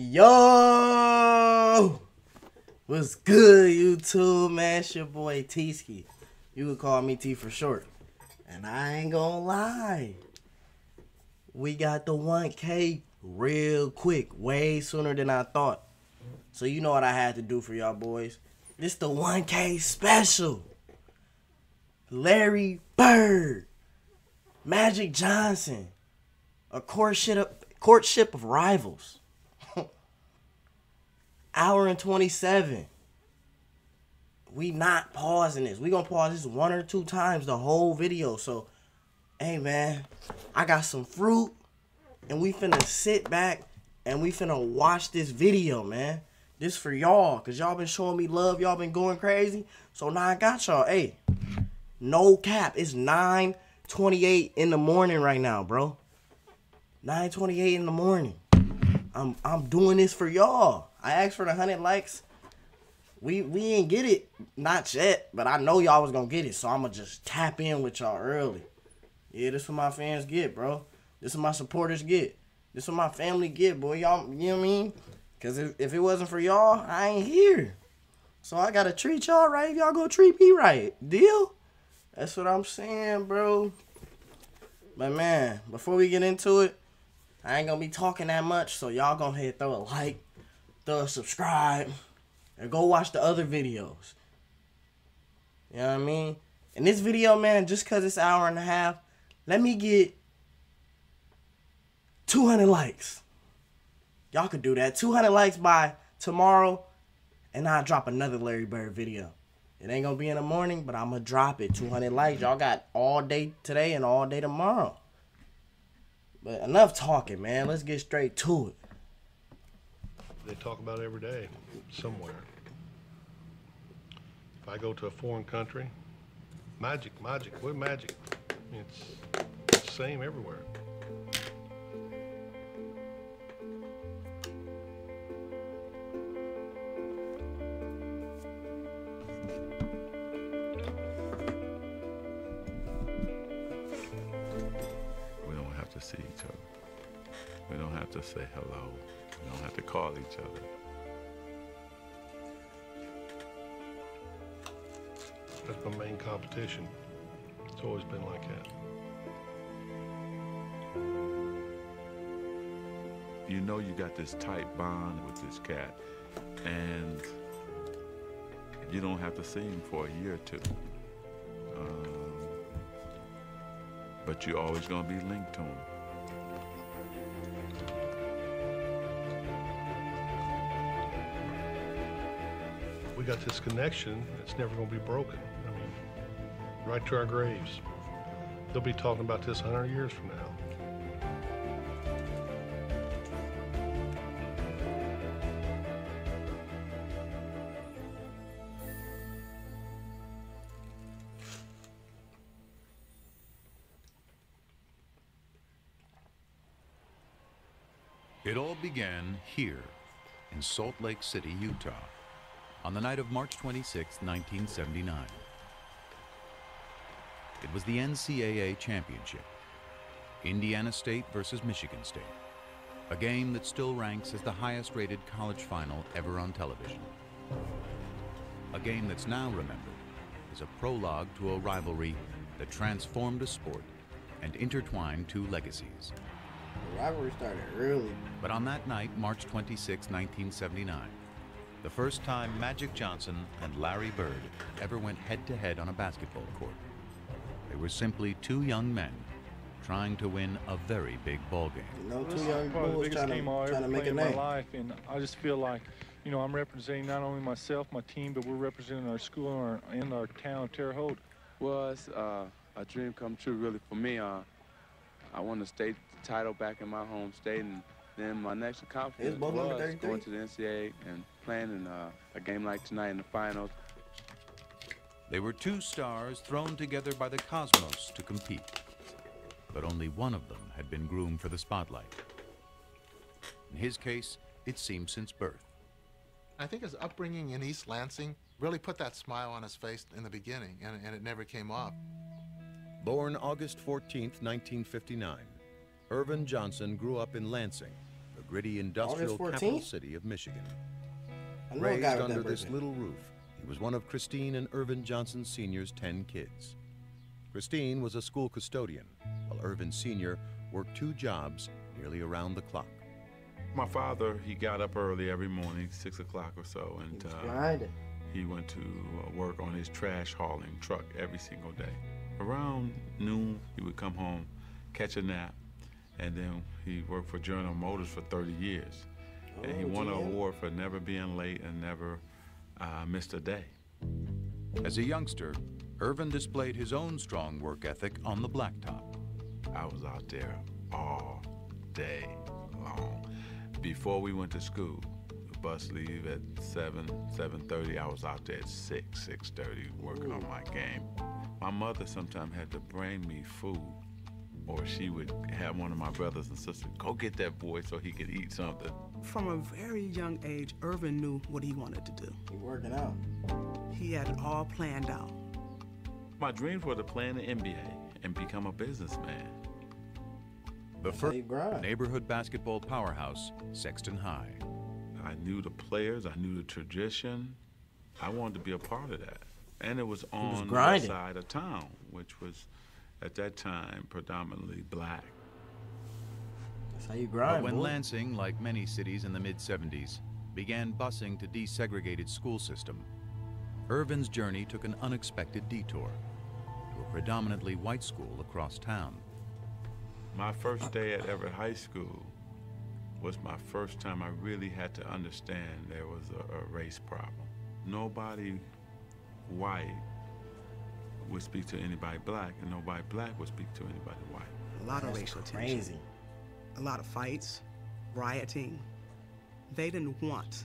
Yo! What's good, YouTube, man? It's your boy Teeski. You can call me T for short. And I ain't gonna lie. We got the 1K real quick, way sooner than I thought. So you know what I had to do for y'all boys. This the 1K special. Larry Bird. Magic Johnson. A courtship courtship of rivals. Hour and 27. We not pausing this. We gonna pause this one or two times the whole video. So, hey man, I got some fruit and we finna sit back and we finna watch this video, man. This for y'all, cause y'all been showing me love. Y'all been going crazy. So now I got y'all. Hey, no cap. It's 9:28 in the morning right now, bro. 9:28 in the morning. I'm I'm doing this for y'all. I asked for the hundred likes. We we ain't get it, not yet, but I know y'all was gonna get it, so I'ma just tap in with y'all early. Yeah, this what my fans get, bro. This what my supporters get. This what my family get, boy. Y'all, you know what I mean? Cause if, if it wasn't for y'all, I ain't here. So I gotta treat y'all right. Y'all go treat me right. Deal? That's what I'm saying, bro. But man, before we get into it, I ain't gonna be talking that much, so y'all go ahead throw a like, a subscribe, and go watch the other videos. You know what I mean? In this video, man, just cause it's hour and a half, let me get 200 likes. Y'all could do that. 200 likes by tomorrow, and I'll drop another Larry Bird video. It ain't gonna be in the morning, but I'm gonna drop it. 200 likes. Y'all got all day today and all day tomorrow. But enough talking, man. Let's get straight to it. They talk about it every day, somewhere. If I go to a foreign country, magic, magic, what magic? It's the same everywhere. We don't have to see each other. We don't have to say hello. We don't have to call each other. That's my main competition. It's always been like that. You know you got this tight bond with this cat, and you don't have to see him for a year or two. Um, but you're always gonna be linked to him. Got this connection, it's never gonna be broken. I mean, right to our graves. They'll be talking about this 100 years from now. It all began here in Salt Lake City, Utah, on the night of March 26, 1979. It was the NCAA championship, Indiana State versus Michigan State, a game that still ranks as the highest rated college final ever on television. A game that's now remembered as a prologue to a rivalry that transformed a sport and intertwined two legacies. The rivalry started early. But on that night, March 26, 1979, the first time Magic Johnson and Larry Bird ever went head to head on a basketball court, they were simply two young men trying to win a very big ball game. You know, This two is young probably the bulls biggest trying game I'll to, trying ever to make play a in my name. life, and I just feel like, you know, I'm representing not only myself, my team, but we're representing our school and our, and our town, Terre Haute. Well, it's uh, a dream come true, really, for me. Uh, I won the state title back in my home state, and then my next accomplishment both number was 33. going to the NCAA and playing in uh, a game like tonight in the finals. They were two stars thrown together by the cosmos to compete. But only one of them had been groomed for the spotlight. In his case, it seemed since birth. I think his upbringing in East Lansing really put that smile on his face in the beginning, and, and it never came off. Born August 14, 1959, Earvin Johnson grew up in Lansing, the gritty industrial capital city of Michigan. I know a Raised under this birthday. little roof, he was one of Christine and Earvin Johnson Sr.'s 10 kids. Christine was a school custodian, while Earvin Sr. worked two jobs nearly around the clock. My father, he got up early every morning, six o'clock or so, and uh, he went to uh, work on his trash hauling truck every single day. Around noon, he would come home, catch a nap, and then he worked for General Motors for 30 years. And he Oh, won an award for never being late and never uh, missed a day. As a youngster, Earvin displayed his own strong work ethic on the blacktop. I was out there all day long. Before we went to school, the bus leave at 7, 7.30. I was out there at 6, 6.30 working on my game. My mother sometimes had to bring me food or she would have one of my brothers and sisters go get that boy so he could eat something. From a very young age, Earvin knew what he wanted to do. He working out. He had it all planned out. My dreams were to play in the NBA and become a businessman. The first neighborhood basketball powerhouse, Sexton High. I knew the players, I knew the tradition. I wanted to be a part of that. And it was on the side of town, which was at that time predominantly black. That's how you But when boy. Lansing, like many cities in the mid 70s, began busing to desegregated school system, Earvin's journey took an unexpected detour to a predominantly white school across town. My first uh, day at Everett High School was my first time I really had to understand there was a, a race problem. Nobody white would speak to anybody black, and nobody black would speak to anybody white. A lot of That's racial crazy. tension, a lot of fights, rioting. They didn't want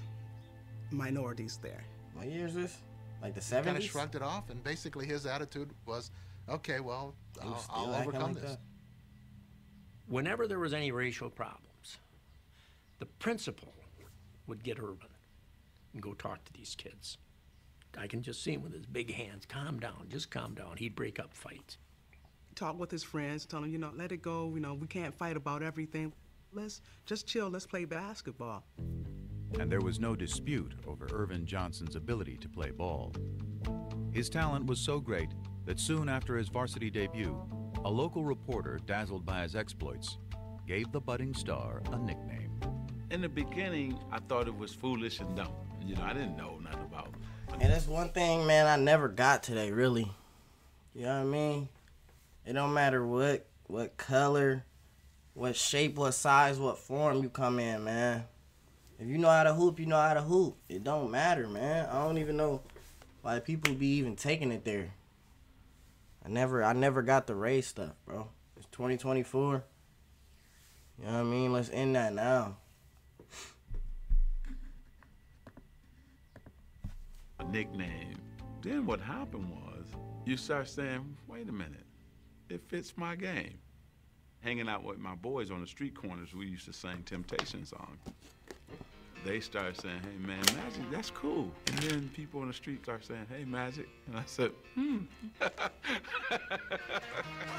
minorities there. What year is this? Like the 70s? Kind of shrugged it off, and basically his attitude was, okay, well, I'll, I'll overcome like this. that. Whenever there was any racial problems, the principal would get Earvin and go talk to these kids. I can just see him with his big hands. Calm down, just calm down. He'd break up fights. Talk with his friends, tell him, you know, let it go. You know, we can't fight about everything. Let's just chill. Let's play basketball. and there was no dispute over Earvin Johnson's ability to play ball. His talent was so great that soon after his varsity debut, a local reporter, dazzled by his exploits, gave the budding star a nickname. In the beginning, I thought it was foolish and dumb. You know, I didn't know nothing about And that's one thing, man, I never got today, really. You know what I mean? It don't matter what what color, what shape, what size, what form you come in, man. If you know how to hoop, you know how to hoop. It don't matter, man. I don't even know why people be even taking it there. I never I never got the race stuff, bro. It's 2024. You know what I mean? Let's end that now. A nickname. Then what happened was you start saying, wait a minute, it fits my game. Hanging out with my boys on the street corners, we used to sing Temptation songs. They started saying, hey man, Magic, that's cool. And then people on the street start saying, hey Magic. And I said, hmm. And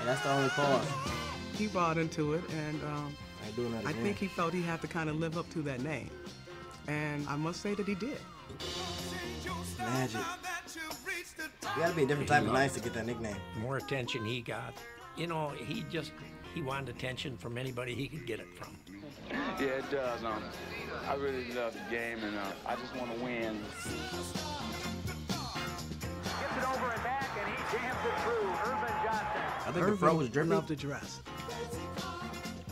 that's the only part. He bought into it, and um, I ain't I think he felt he had to kind of live up to that name. And I must say that he did. Magic. You gotta be a different type of nice to get that nickname. The more attention he got, you know, he just he wanted attention from anybody he could get it from. Yeah, it does. Um, I really love the game, and uh, I just want to win. Gets it over and back, and he jams it through. Earvin Johnson. I think the fro was drippy. loved the dress.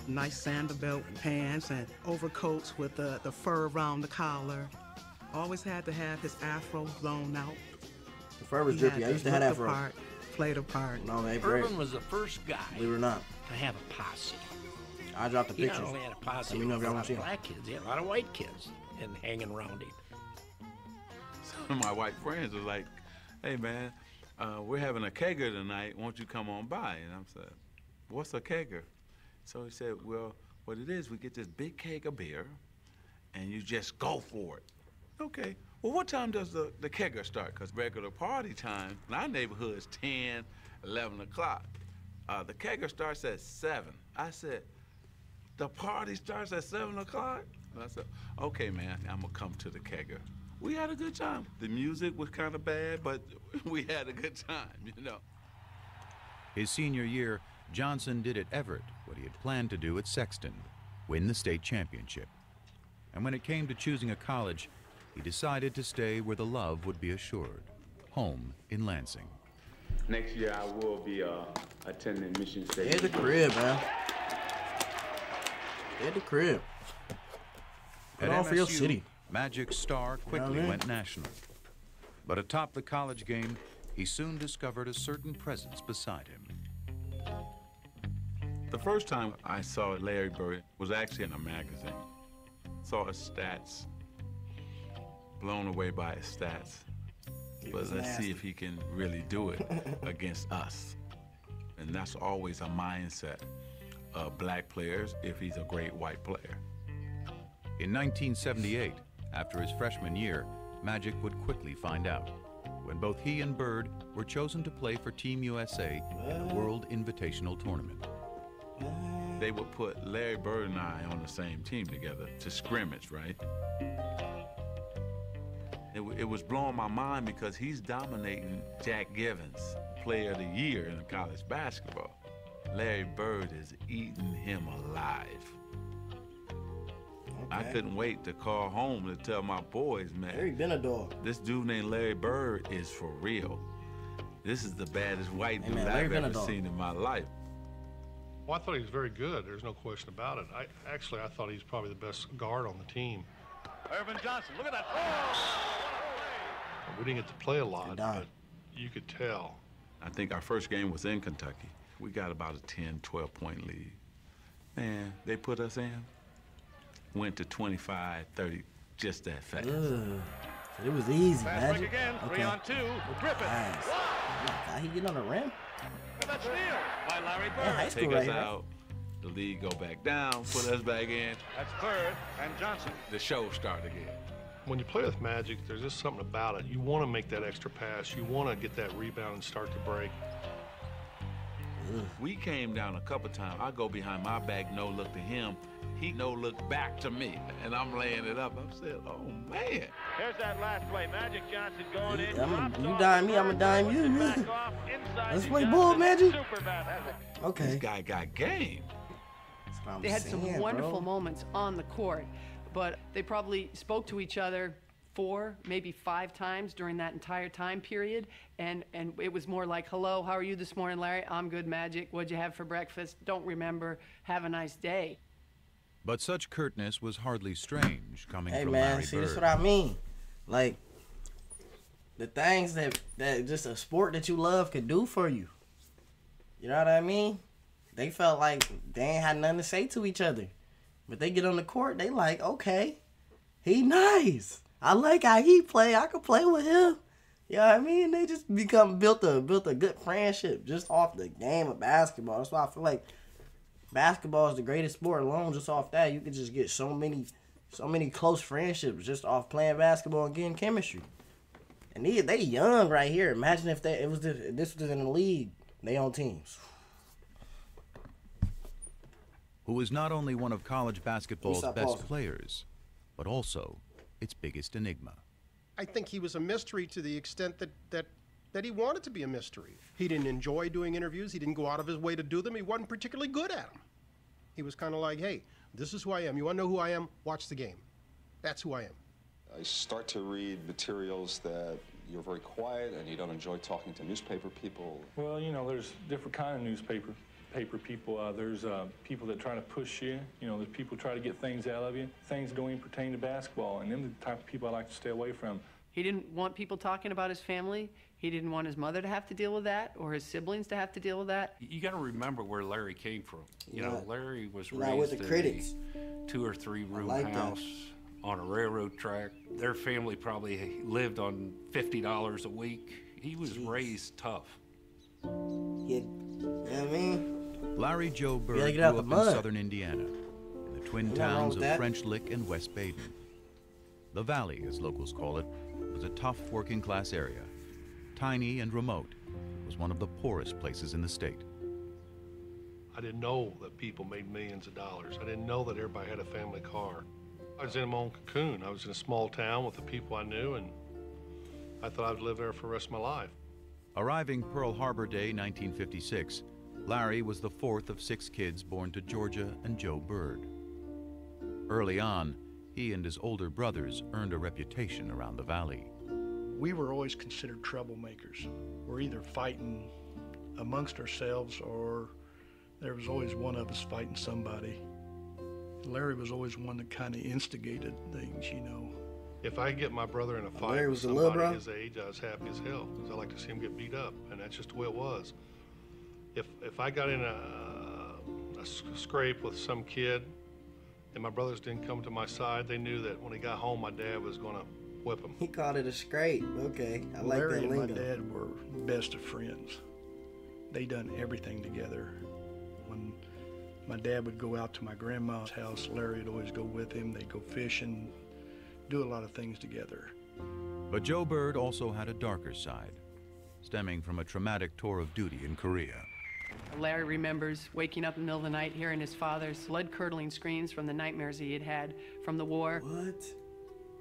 Nice sandal belt and pants and overcoats with the, the fur around the collar. Always had to have his afro blown out. The fur was He drippy. I used to have that the fro. part, play the part. No, they great. Earvin was the first guy Believe it or not. to have a posse. I dropped the He pictures. not only had a posse, Let me know if y'all had want to see of 'em. black kids, he had a lot of white kids and hanging around him. Some of my white friends was like, hey man, uh, we're having a kegger tonight. Won't you come on by? And I'm saying, what's a kegger? So he said, well, what it is, we get this big keg of beer and you just go for it. Okay. Well, what time does the, the kegger start? Because regular party time in our neighborhood is 10, 11 o'clock. Uh, the kegger starts at 7. I said, The party starts at 7 o'clock? And I said, okay, man, I'm going to come to the kegger. We had a good time. The music was kind of bad, but we had a good time, you know. His senior year, Johnson did at Everett what he had planned to do at Sexton win the state championship. And when it came to choosing a college, he decided to stay where the love would be assured home in Lansing. Next year, I will be uh, attending Michigan State. Hit the crib, man. Hit the crib. Put At on for your city. Magic's star quickly man. went national. But atop the college game, he soon discovered a certain presence beside him. The first time I saw Larry Bird was actually in a magazine. Saw his stats. Blown away by his stats. But let's nasty. see if he can really do it against us. And that's always a mindset of black players if he's a great white player. In 1978, after his freshman year, Magic would quickly find out when both he and Bird were chosen to play for Team USA in the World Invitational Tournament. They would put Larry Bird and I on the same team together to scrimmage, right? It, it was blowing my mind because he's dominating Jack Givens, player of the year in college basketball. Larry Bird is eating him alive. I couldn't wait to call home to tell my boys, man. Larry been a dog. This dude named Larry Bird is for real. This is the baddest white Hey, dude man, I've ever dog. seen in my life. Well, I thought he was very good. There's no question about it. I actually I thought he was probably the best guard on the team. Earvin Johnson, look at that. Oh, We didn't get to play a lot, but you could tell. I think our first game was in Kentucky. We got about a 10, 12 point lead. Man, they put us in. Went to 25, 30, just that fast. Ugh. It was easy, Fast break Magic. again, three on two. Griffin. Nice. My he getting on the rim? Look at steal by Larry Yeah, high Bird. school Take right us here. out. The lead go back down, put us back in. That's third, and Johnson. The show start again. When you play with Magic, there's just something about it. You want to make that extra pass. You want to get that rebound and start to break. We came down a couple times. I go behind my back, no look to him. He no look back to me, and I'm laying it up. I'm saying, oh man. Here's that last play. Magic Johnson going in. I'm a- you off dime me, I'ma Bird, dime you, it back nigga. off inside Let's play Johnson. ball, Magic. Superman. Okay. This guy got game. That's what I'm They had some wonderful bro. moments on the court, but they probably spoke to each other four, maybe five times during that entire time period. And, and it was more like, hello, how are you this morning, Larry? I'm good, Magic. What'd you have for breakfast? Don't remember. Have a nice day. But such curtness was hardly strange coming Hey from man, Larry see Bird. that's what I mean. Like the things that that just a sport that you love could do for you. You know what I mean? They felt like they ain't had nothing to say to each other. But they get on the court, they like, okay, he nice. I like how he play. I could play with him. You know what I mean? They just become built a built a good friendship just off the game of basketball. That's why I feel like basketball is the greatest sport alone. Just off that, you could just get so many, so many close friendships just off playing basketball and getting chemistry. And they they young right here. Imagine if they it was this, this was in the league, they on teams. Who was not only one of college basketball's best players, but also its biggest enigma. I think he was a mystery to the extent that, that, that he wanted to be a mystery. He didn't enjoy doing interviews. He didn't go out of his way to do them. He wasn't particularly good at them. He was kind of like, hey, this is who I am. You want to know who I am? Watch the game. That's who I am. I start to read materials that you're very quiet and you don't enjoy talking to newspaper people. Well, you know, there's different kind of newspaper paper people. Uh, there's uh, people that try to push you. You know, there's people try to get things out of you. Things don't even pertain to basketball, and them the type of people I like to stay away from. He didn't want people talking about his family. He didn't want his mother to have to deal with that or his siblings to have to deal with that. You got to remember where Larry came from. You know, Larry was You're with raised the in critics. a two or three room like that. house on a railroad track. Their family probably lived on fifty dollars a week. He was raised tough. Yeah, you know what I mean? Larry Joe Bird grew out up the in mud. southern Indiana, in the twin towns of that. French Lick and West Baden. The Valley, as locals call it, was a tough working class area. Tiny and remote, it was one of the poorest places in the state. I didn't know that people made millions of dollars. I didn't know that everybody had a family car. I was in my own cocoon. I was in a small town with the people I knew, and I thought I would live there for the rest of my life. Arriving Pearl Harbor Day 1956, Larry was the fourth of six kids born to Georgia and Joe Bird. Early on, he and his older brothers earned a reputation around the valley. We were always considered troublemakers. We're either fighting amongst ourselves or there was always one of us fighting somebody. Larry was always one that kind of instigated things, you know. If I get my brother in a fight Larry was the little somebody bro? his age, I was happy as hell because I like to see him get beat up, and that's just the way it was. If if I got in a scrape with some kid, and my brothers didn't come to my side, they knew that when he got home, my dad was gonna whip him. He called it a scrape. Okay, I like Larry that and my dad were best of friends. They done everything together. When my dad would go out to my grandma's house, Larry would always go with him. They'd go fishing, do a lot of things together. But Joe Bird also had a darker side, stemming from a traumatic tour of duty in Korea. Larry remembers waking up in the middle of the night hearing his father's blood-curdling screams from the nightmares he had had from the war. What?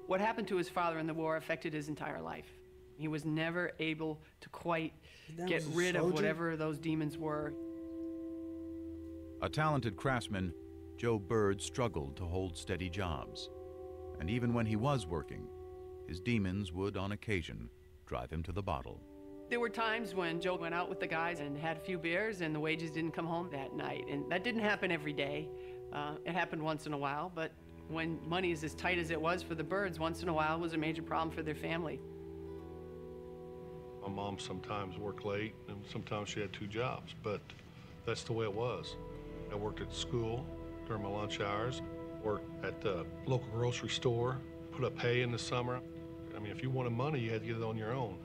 What happened to his father in the war affected his entire life. He was never able to quite That get was a rid of whatever those demons were. A talented craftsman, Joe Bird struggled to hold steady jobs. And even when he was working, his demons would, on occasion, drive him to the bottle. There were times when Joe went out with the guys and had a few beers and the wages didn't come home that night. And that didn't happen every day. Uh, it happened once in a while, but when money is as tight as it was for the birds, once in a while was a major problem for their family. My mom sometimes worked late, and sometimes she had two jobs, but that's the way it was. I worked at school during my lunch hours, worked at the local grocery store, put up hay in the summer. I mean, if you wanted money, you had to get it on your own.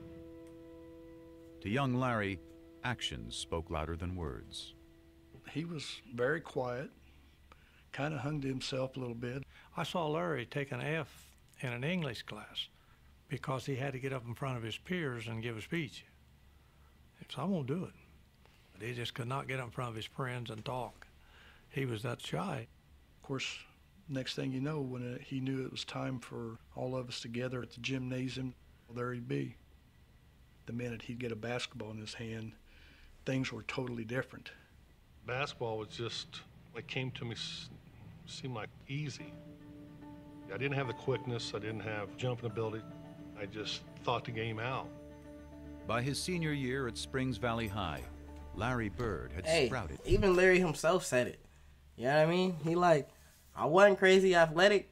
To young Larry, actions spoke louder than words. He was very quiet, kind of hung to himself a little bit. I saw Larry take an F in an English class because he had to get up in front of his peers and give a speech. So I won't do it. But he just could not get up in front of his friends and talk. He was that shy. Of course, next thing you know, when it, he knew it was time for all of us together at the gymnasium, there he'd be. The minute he'd get a basketball in his hand, things were totally different. Basketball was just, it came to me, seemed like easy. I didn't have the quickness, I didn't have jumping ability. I just thought the game out. By his senior year at Springs Valley High, Larry Bird had Hey, sprouted. even Larry himself said it. You know what I mean? He like, I wasn't crazy athletic,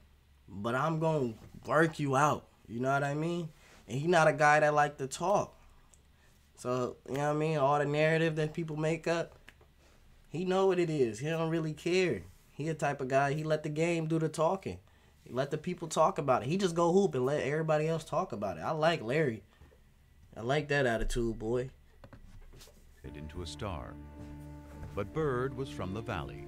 but I'm gonna work you out. You know what I mean? And he not a guy that like to talk. So you know what I mean? All the narrative that people make up, he know what it is. He don't really care. He a type of guy. He let the game do the talking. He let the people talk about it. He just go hoop and let everybody else talk about it. I like Larry. I like that attitude, boy. Head into a star. But Bird was from the valley,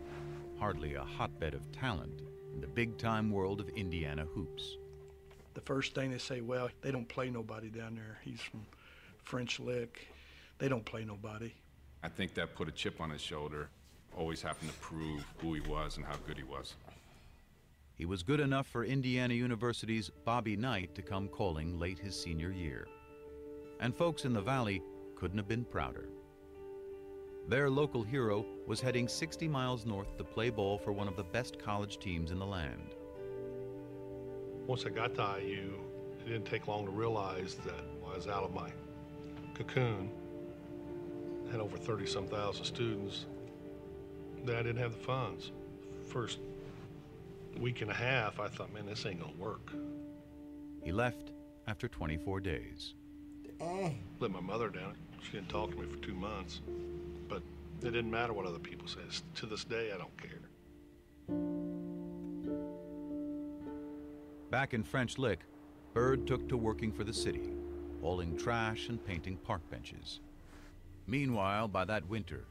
hardly a hotbed of talent in the big time world of Indiana hoops. The first thing they say, well, they don't play nobody down there. He's from French Lick. They don't play nobody. I think that put a chip on his shoulder, always having to prove who he was and how good he was. He was good enough for Indiana University's Bobby Knight to come calling late his senior year. And folks in the valley couldn't have been prouder. Their local hero was heading 60 miles north to play ball for one of the best college teams in the land. Once I got to IU, it didn't take long to realize that I was out of my cocoon, had over 30 some thousand students, that I didn't have the funds. First week and a half, I thought, man, this ain't gonna work. He left after 24 days. Let my mother down. She didn't talk to me for two months. But it didn't matter what other people said. To this day, I don't care. Back in French Lick, Bird took to working for the city, hauling trash and painting park benches. Meanwhile, by that winter,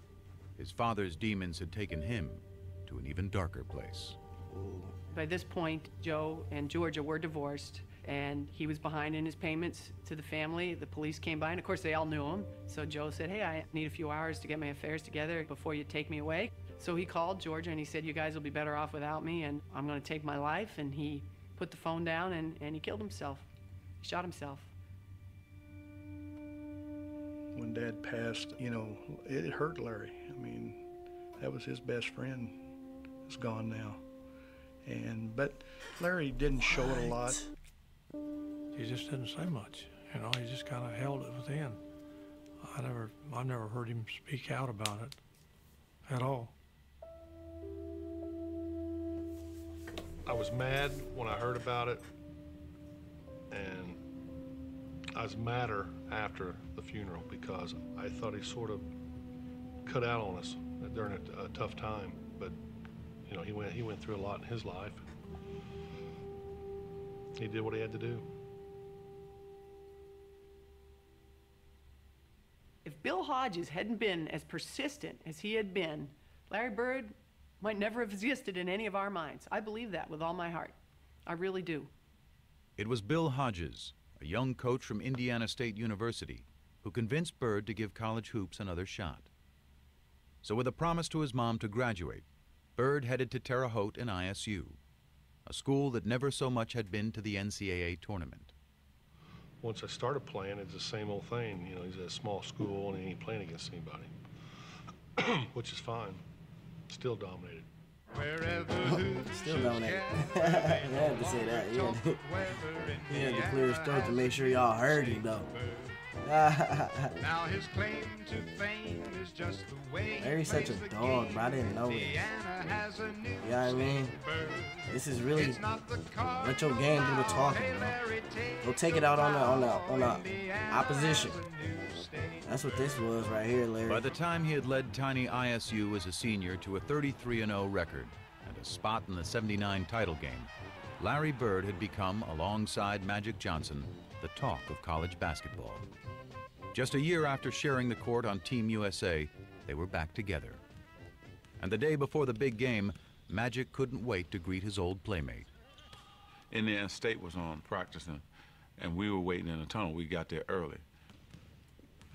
his father's demons had taken him to an even darker place. By this point, Joe and Georgia were divorced, and he was behind in his payments to the family. The police came by, and of course, they all knew him. So Joe said, Hey, I need a few hours to get my affairs together before you take me away. So he called Georgia and he said, You guys will be better off without me, and I'm going to take my life. And he put the phone down and, and he killed himself. He shot himself. When Dad passed, you know, it hurt Larry. I mean, that was his best friend. Is gone now, and but Larry didn't show it a lot. He just didn't say much. You know, he just kind of held it within. I never, I never heard him speak out about it at all. I was mad when I heard about it, and I was madder after the funeral because I thought he sort of cut out on us during a, a tough time. But you know, he went he went through a lot in his life. He did what he had to do. If Bill Hodges hadn't been as persistent as he had been, Larry Bird might never have existed in any of our minds. I believe that with all my heart. I really do. It was Bill Hodges, a young coach from Indiana State University, who convinced Bird to give college hoops another shot. So, with a promise to his mom to graduate, Bird headed to Terre Haute and ISU, a school that never so much had been to the NCAA tournament. Once I started playing, it's the same old thing. You know, he's at a small school and he ain't playing against anybody, which is fine. Still dominated. Still dominated. he had to say that. He had to, he had to clear his throat to make sure y'all heard him, though. now his claim to fame is just the way Larry's such a dog, bro. I didn't know this. You know what I mean? This is really let your game do the talking, bro. Go take it out on the on the on the opposition. That's what this was right here, Larry. By the time he had led Tiny ISU as a senior to a 33-0 record and a spot in the 79 title game, Larry Bird had become, alongside Magic Johnson, the talk of college basketball. Just a year after sharing the court on Team USA, they were back together. And the day before the big game, Magic couldn't wait to greet his old playmate. Indiana State was on practicing, and we were waiting in the tunnel. We got there early.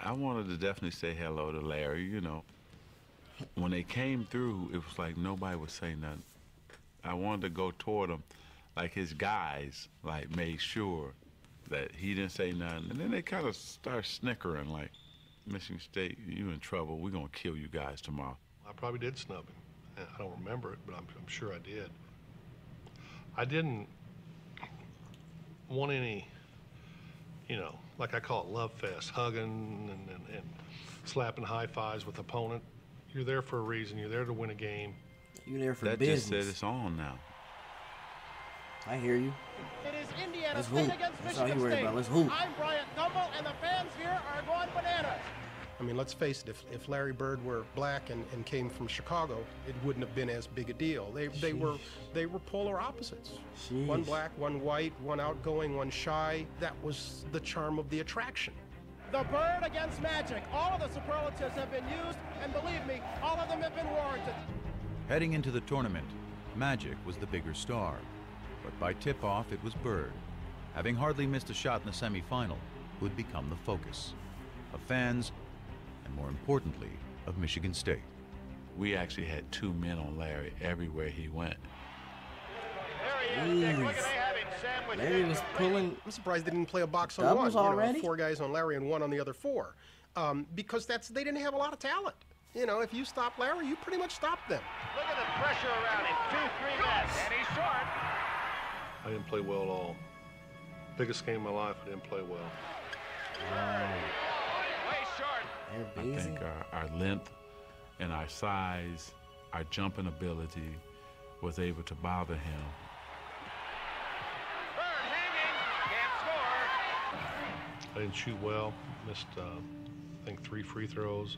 I wanted to definitely say hello to Larry, you know. When they came through, it was like nobody was saying nothing. I wanted to go toward him, like his guys, like made sure that he didn't say nothing. And then they kind of start snickering, like, Michigan State, you in trouble. We're going to kill you guys tomorrow. I probably did snub him. I don't remember it, but I'm, I'm sure I did. I didn't want any, you know, like I call it love fest, hugging and, and, and slapping high fives with opponent. You're there for a reason. You're there to win a game. You're there for that business. just said it's on now. I hear you. It is Indiana Let's State hoop. against That's all Michigan you worry State. about. Let's hoop. I'm Bryant Gumbel, and the fans here are going bananas. I mean, let's face it, if, if Larry Bird were black and, and came from Chicago, it wouldn't have been as big a deal. They, they were they were polar opposites. One black, one white, one outgoing, one shy. That was the charm of the attraction. The Bird against Magic. All of the superlatives have been used, and believe me, all of them have been warranted. Heading into the tournament, Magic was the bigger star. But by tip-off, it was Bird, having hardly missed a shot in the semifinal, who had become the focus of fans, and more importantly, of Michigan State. We actually had two men on Larry everywhere he went. Jeez. Larry was pulling. I'm surprised they didn't play a box on Doubles one. you know, already? four guys on Larry and one on the other four, um, because that's they didn't have a lot of talent. You know, if you stop Larry, you pretty much stop them. Look at the pressure around him. Two, three nets. And he's short. I didn't play well at all. Biggest game of my life, I didn't play well. Way short. I think our, our length and our size, our jumping ability was able to bother him. Bird hanging. Can't score. I didn't shoot well. Missed, uh, I think, three free throws.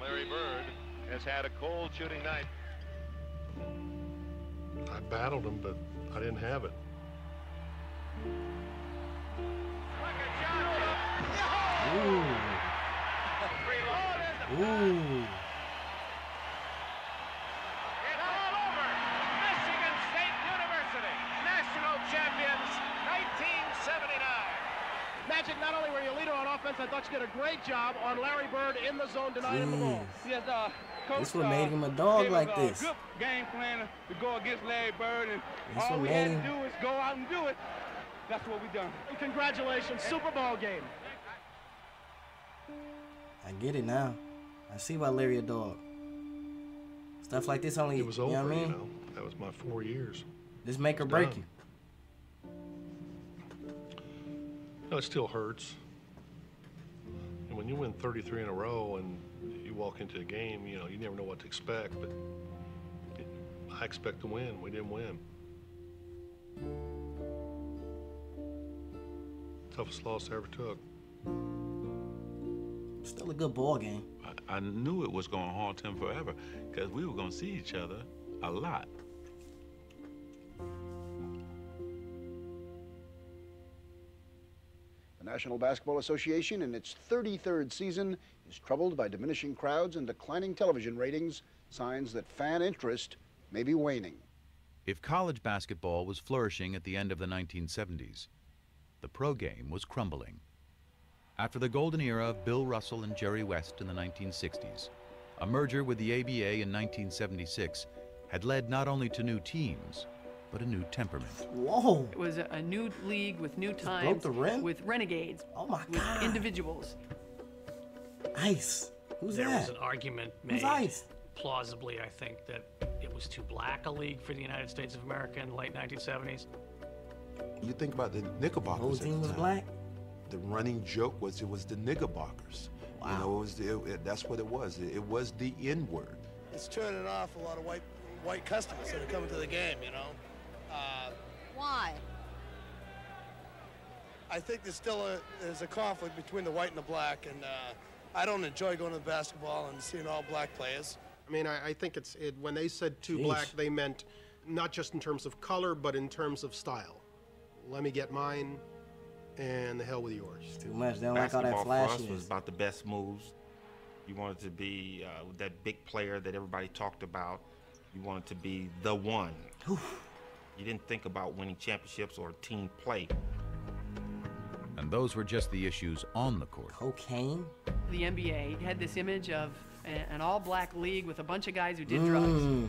Larry Bird has had a cold shooting night. I battled him, but I didn't have it. Ooh. Ooh. It's all over. Michigan State University, national champions, 1979. Magic, not only were you a leader on offense. I thought you did a great job on Larry Bird in the zone denying him the ball. Yes, uh, Coach, This what uh, made him a dog gave like a this. Good game plan to go against Larry Bird, and This all we had to do is go out and do it. That's what we done. Congratulations, Super Bowl game. Get it now. I see why Larry a dog. Stuff like this only, It was you over, know what I mean? you know. That was my four years. This make or break done. you. No, it still hurts. And when you win 33 in a row and you walk into a game, you know, you never know what to expect, but it, I expect to win. We didn't win. Toughest loss I ever took. Still a good ball game. I, I knew it was going to haunt him forever because we were going to see each other a lot. The National Basketball Association, in its 33rd season, is troubled by diminishing crowds and declining television ratings, signs that fan interest may be waning. If college basketball was flourishing at the end of the 1970s, the pro game was crumbling. After the golden era of Bill Russell and Jerry West in the 1960s, a merger with the ABA in 1976 had led not only to new teams, but a new temperament. Whoa! It was a, a new league with new broke times, the rim? with renegades. Oh my with God. individuals. Ice. Who's there that? was an argument Who's made, Ice? plausibly, I think, that it was too black a league for the United States of America in the late 1970s. You think about the Knickerbockers. Whole the team was time. black? The running joke was it was the Knickerbockers. You know, it was the, it, that's what it was. It, it was the N word. It's turning off a lot of white white customers that are coming to the game. You know, uh, Why? I think there's still a there's a conflict between the white and the black, and uh, I don't enjoy going to the basketball and seeing all black players. I mean, I, I think it's it, when they said too Jeez. black, they meant not just in terms of color, but in terms of style. Let me get mine, and the hell with yours. Too much. They don't like all that Basketball for us flashiness. was about the best moves. You wanted to be uh, that big player that everybody talked about. You wanted to be the one. You didn't think about winning championships or team play. And those were just the issues on the court. Cocaine? The NBA had this image of an all-black league with a bunch of guys who did drugs. Mm.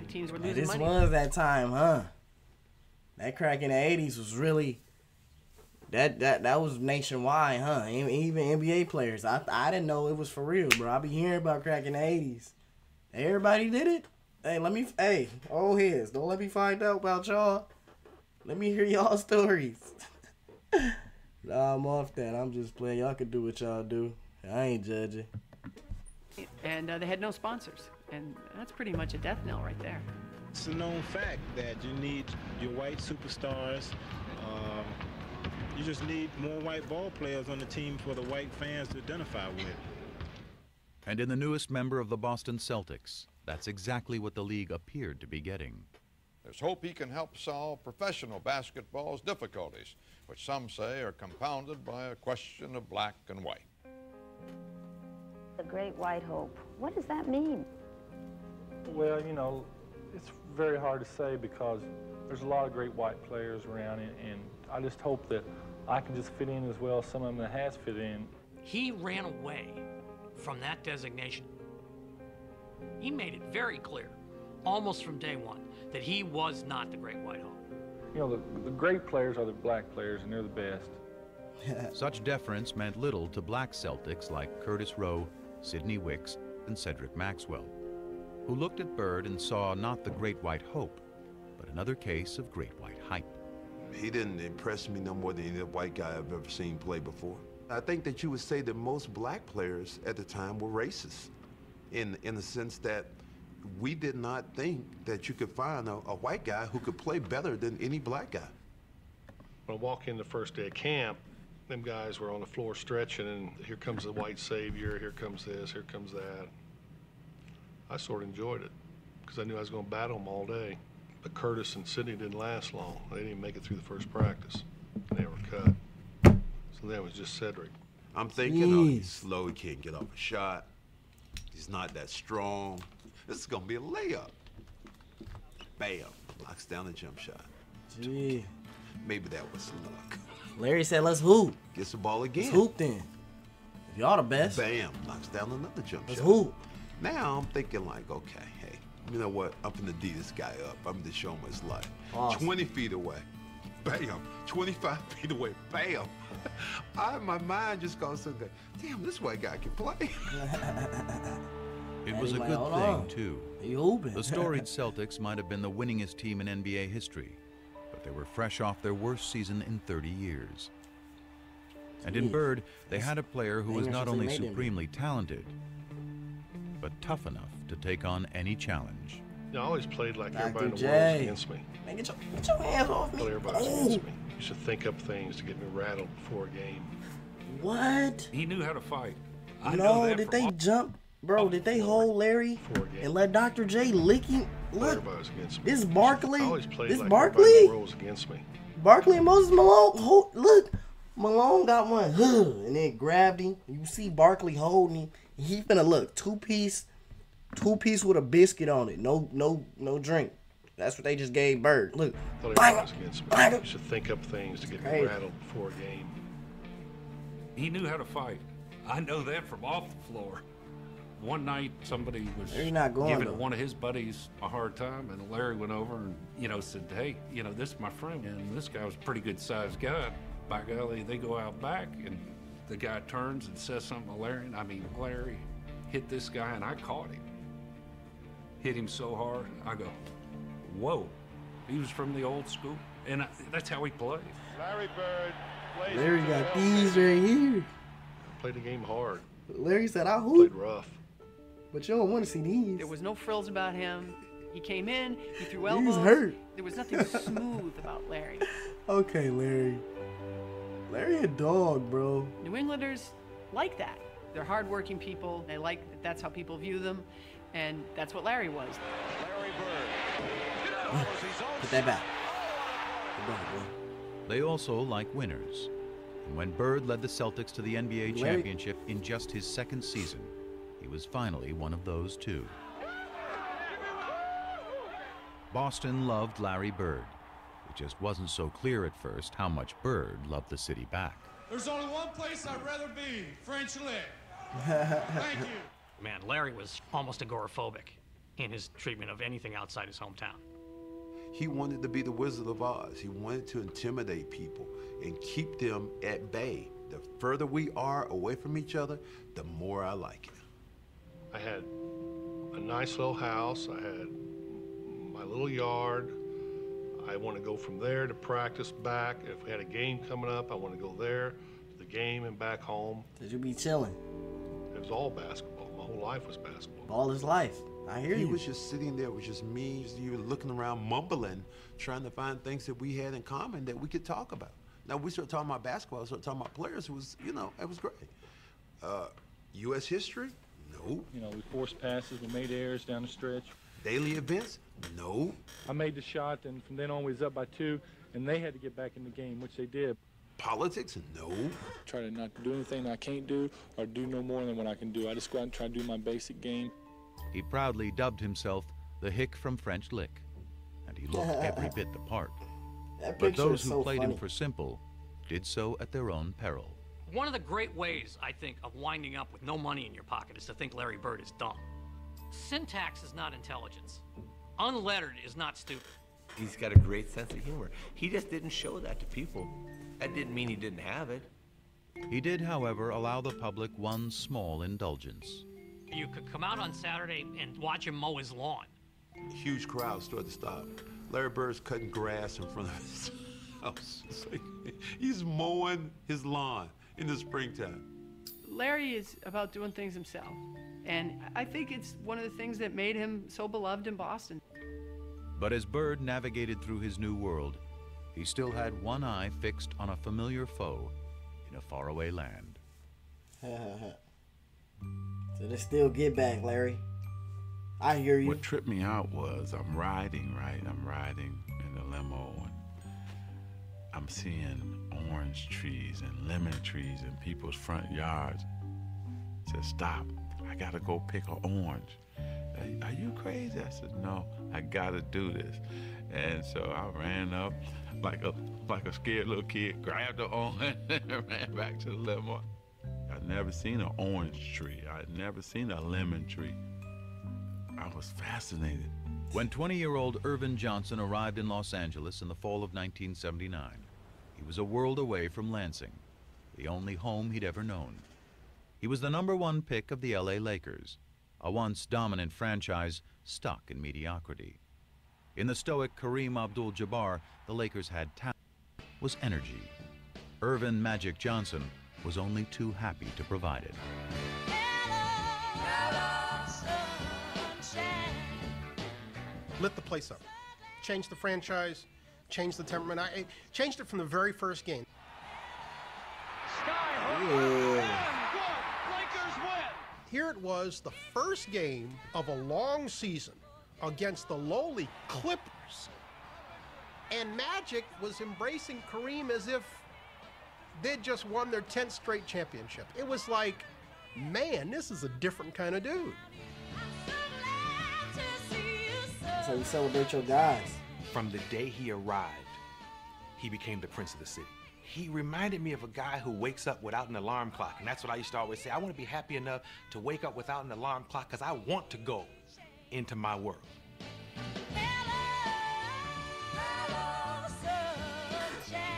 The teams were Man, losing this money. was that time, huh? That crack in the '80s was really that that that was nationwide, huh? Even NBA players, I I didn't know it was for real, bro. I be hearing about crack in the '80s. Everybody did it. Hey, let me. Hey, old heads, don't let me find out about y'all. Let me hear y'all stories. nah, I'm off that. I'm just playing. Y'all can do what y'all do. I ain't judging. and uh, they had no sponsors, and that's pretty much a death knell right there. It's a known fact that you need your white superstars. You just need more white ball players on the team for the white fans to identify with. And in the newest member of the Boston Celtics, that's exactly what the league appeared to be getting. There's hope he can help solve professional basketball's difficulties, which some say are compounded by a question of black and white. The Great White Hope. What does that mean? Well, you know, it's very hard to say because there's a lot of great white players around, and, and I just hope that I can just fit in as well as some of them that has fit in. He ran away from that designation. He made it very clear, almost from day one, that he was not the Great White Hope. You know, the, the great players are the black players, and they're the best. Such deference meant little to black Celtics like Curtis Rowe, Sidney Wicks, and Cedric Maxwell, who looked at Bird and saw not the Great White Hope, but another case of Great White hype. He didn't impress me no more than any white guy I've ever seen play before. I think that you would say that most black players at the time were racist, in in the sense that we did not think that you could find a, a white guy who could play better than any black guy. When I walk in the first day of camp, them guys were on the floor stretching, and here comes the white savior, here comes this, here comes that. I sort of enjoyed it because I knew I was going to battle them all day. But Curtis and Sidney didn't last long. They didn't even make it through the first practice. They were cut. So then it was just Cedric. I'm thinking, oh, he's slow, he can't get off a shot. He's not that strong. This is gonna be a layup. Bam, knocks down the jump shot. Gee. Maybe that was luck. Larry said, "Let's hoop." Gets the ball again. Let's hoop then. Y'all the best. Bam, knocks down another jump Let's shot. hoop. Now I'm thinking like, okay, hey, you know what? I'm gonna D this guy up. I'm gonna show him his life. Awesome. 20 feet away, bam. 25 feet away, bam. I, my mind just goes to the, damn, this white guy can play. It was a good thing, too. He hooping. The storied Celtics might have been the winningest team in NBA history, but they were fresh off their worst season in 30 years. And in Bird, they had a player who was not only supremely talented, but tough enough to take on any challenge. I always played like Dr. everybody in the J. world was against me. Man, get your, get your hands off me. Well, everybody was Oh. against me. Used to think up things to get me rattled before a game. What? He knew how to fight. I No, that did from they jump? Bro, did they hold Larry and let Dr. J lick him? Look, Everybody was against me. this Barkley, I always played this like Barkley, the against me. Barkley and Moses Malone. Hold, look, Malone got one, huh, and then grabbed him. You see Barkley holding him. He finna look two piece, two piece with a biscuit on it. No, no, no drink. That's what they just gave Bird. Look, Thought bang, everybody was bang. Used to think up things to get me Crazy. rattled before a game. He knew how to fight. I know that from off the floor. One night, somebody was not going, giving though. one of his buddies a hard time, and Larry went over and you know said, "Hey, you know this is my friend, and this guy was a pretty good sized guy. By golly, they go out back, and the guy turns and says something to Larry, and I mean Larry hit this guy, and I caught him. Hit him so hard, I go, whoa. He was from the old school, and I, that's how he played. Larry Bird plays. Larry got these right here. Played the game hard. Larry said, "I Played rough. but you don't want to see these." There was no frills about him. He came in, he threw elbows. He's elbows. hurt. There was nothing smooth about Larry. Okay, Larry. Larry a dog, bro. New Englanders like that. They're hardworking people. They like that that's how people view them, and that's what Larry was. Larry Bird. Put that back. Good dog, boy. They also like winners. And when Bird led the Celtics to the NBA Larry- championship in just his second season, he was finally one of those too. Boston loved Larry Bird. It just wasn't so clear at first how much Bird loved the city back. There's only one place I'd rather be, French Lick. Thank you. Man, Larry was almost agoraphobic in his treatment of anything outside his hometown. He wanted to be the Wizard of Oz. He wanted to intimidate people and keep them at bay. The further we are away from each other, the more I like it. I had a nice little house. I had my little yard. I want to go from there to practice back. If we had a game coming up, I want to go there to the game and back home. Did you be chilling? It was all basketball. My whole life was basketball. All his life. I hear he you. was just sitting there It was just me, you were looking around, mumbling, trying to find things that we had in common that we could talk about. Now we started talking about basketball, started talking about players. It was, you know, it was great. Uh, U.S. history? No. You know, we forced passes, we made errors down the stretch. Daily events? No. I made the shot, and from then on we was up by two, and they had to get back in the game, which they did. Politics? No. Try to not do anything I can't do, or do no more than what I can do. I just go out and try to do my basic game. He proudly dubbed himself the Hick from French Lick, and he looked every bit the part. That But picture those is who so played funny. him for simple did so at their own peril. One of the great ways, I think, of winding up with no money in your pocket is to think Larry Bird is dumb. Syntax is not intelligence. Unlettered is not stupid. He's got a great sense of humor. He just didn't show that to people. That didn't mean he didn't have it. He did, however, allow the public one small indulgence. You could come out on Saturday and watch him mow his lawn. Huge crowd started to stop. Larry Bird's cutting grass in front of his house. Like, he's mowing his lawn in the springtime. Larry is about doing things himself. And I think it's one of the things that made him so beloved in Boston. But as Bird navigated through his new world, he still had one eye fixed on a familiar foe in a faraway land. so they still get back, Larry. I hear you. What tripped me out was I'm riding, right? I'm riding in the limo and I'm seeing orange trees and lemon trees in people's front yards. I said, stop. I gotta go pick an orange. Are, are you crazy? I said, no, I gotta do this. And so I ran up like a like a scared little kid, grabbed the orange, and ran back to the limo. I'd never seen an orange tree. I'd never seen a lemon tree. I was fascinated. When 20 year old Earvin Johnson arrived in Los Angeles in the fall of 1979, he was a world away from Lansing, the only home he'd ever known. He was the number one pick of the LA Lakers, a once dominant franchise stuck in mediocrity. In the stoic Kareem Abdul Jabbar, the Lakers had talent, was energy. Earvin Magic Johnson was only too happy to provide it. lit the place up. Changed the franchise, changed the temperament. I I changed it from the very first game. Here it was, the first game of a long season against the lowly Clippers. And Magic was embracing Kareem as if they'd just won their 10th straight championship. It was like, man, this is a different kind of dude. That's how you celebrate your guys. From the day he arrived, he became the prince of the city. He reminded me of a guy who wakes up without an alarm clock. And that's what I used to always say. I want to be happy enough to wake up without an alarm clock because I want to go into my world.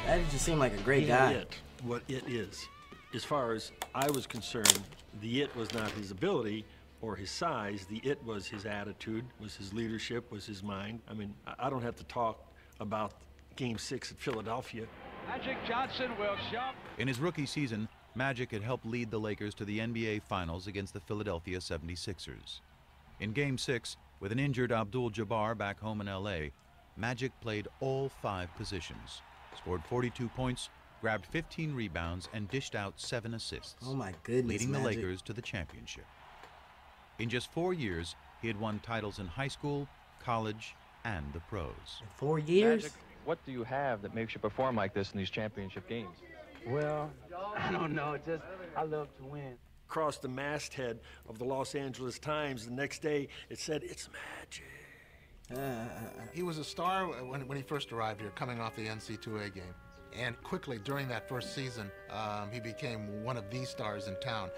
That just seemed like a great He guy. It, what it is. As far as I was concerned, the it was not his ability or his size. The it was his attitude, was his leadership, was his mind. I mean, I I don't have to talk about Game Six at Philadelphia. Magic Johnson will jump. In his rookie season, Magic had helped lead the Lakers to the NBA Finals against the Philadelphia 76ers. In Game 6, with an injured Abdul Jabbar back home in LA, Magic played all five positions, scored 42 points, grabbed 15 rebounds, and dished out seven assists. Oh my goodness, Leading the Lakers to the championship. In just four years, he had won titles in high school, college, and the pros. Four years? Magic, what do you have that makes you perform like this in these championship games? Well, I don't know. Just I love to win. Across the masthead of the Los Angeles Times the next day, it said, "It's magic." He was a star when, when he first arrived here, coming off the NCAA game. And quickly, during that first season, um, he became one of the stars in town.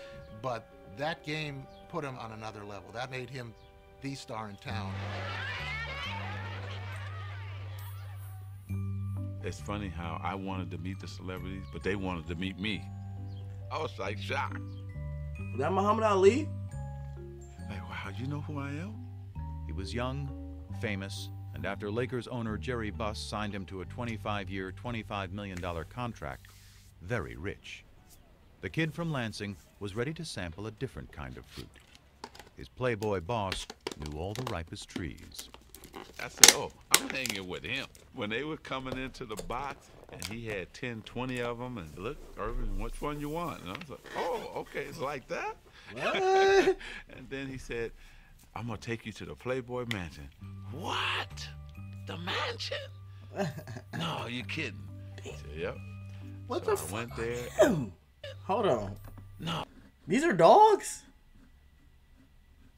But that game put him on another level. That made him the star in town. It's funny how I wanted to meet the celebrities, but they wanted to meet me. I was like shocked. Was that Muhammad Ali? Like, wow, you know who I am? He was young, famous, and after Lakers owner Jerry Buss signed him to a 25 year, $25 million contract, very rich. The kid from Lansing was ready to sample a different kind of fruit. His playboy boss knew all the ripest trees. I said, oh, I'm hanging with him. When they were coming into the box and he had 10, 20 of them, and look, Earvin, which one you want? And I was like, oh, okay, it's like that? What? and then he said, I'm going to take you to the Playboy Mansion. What? The mansion? no, you kidding. Said, yep. What so the I went there. Damn. Hold on. No. These are dogs?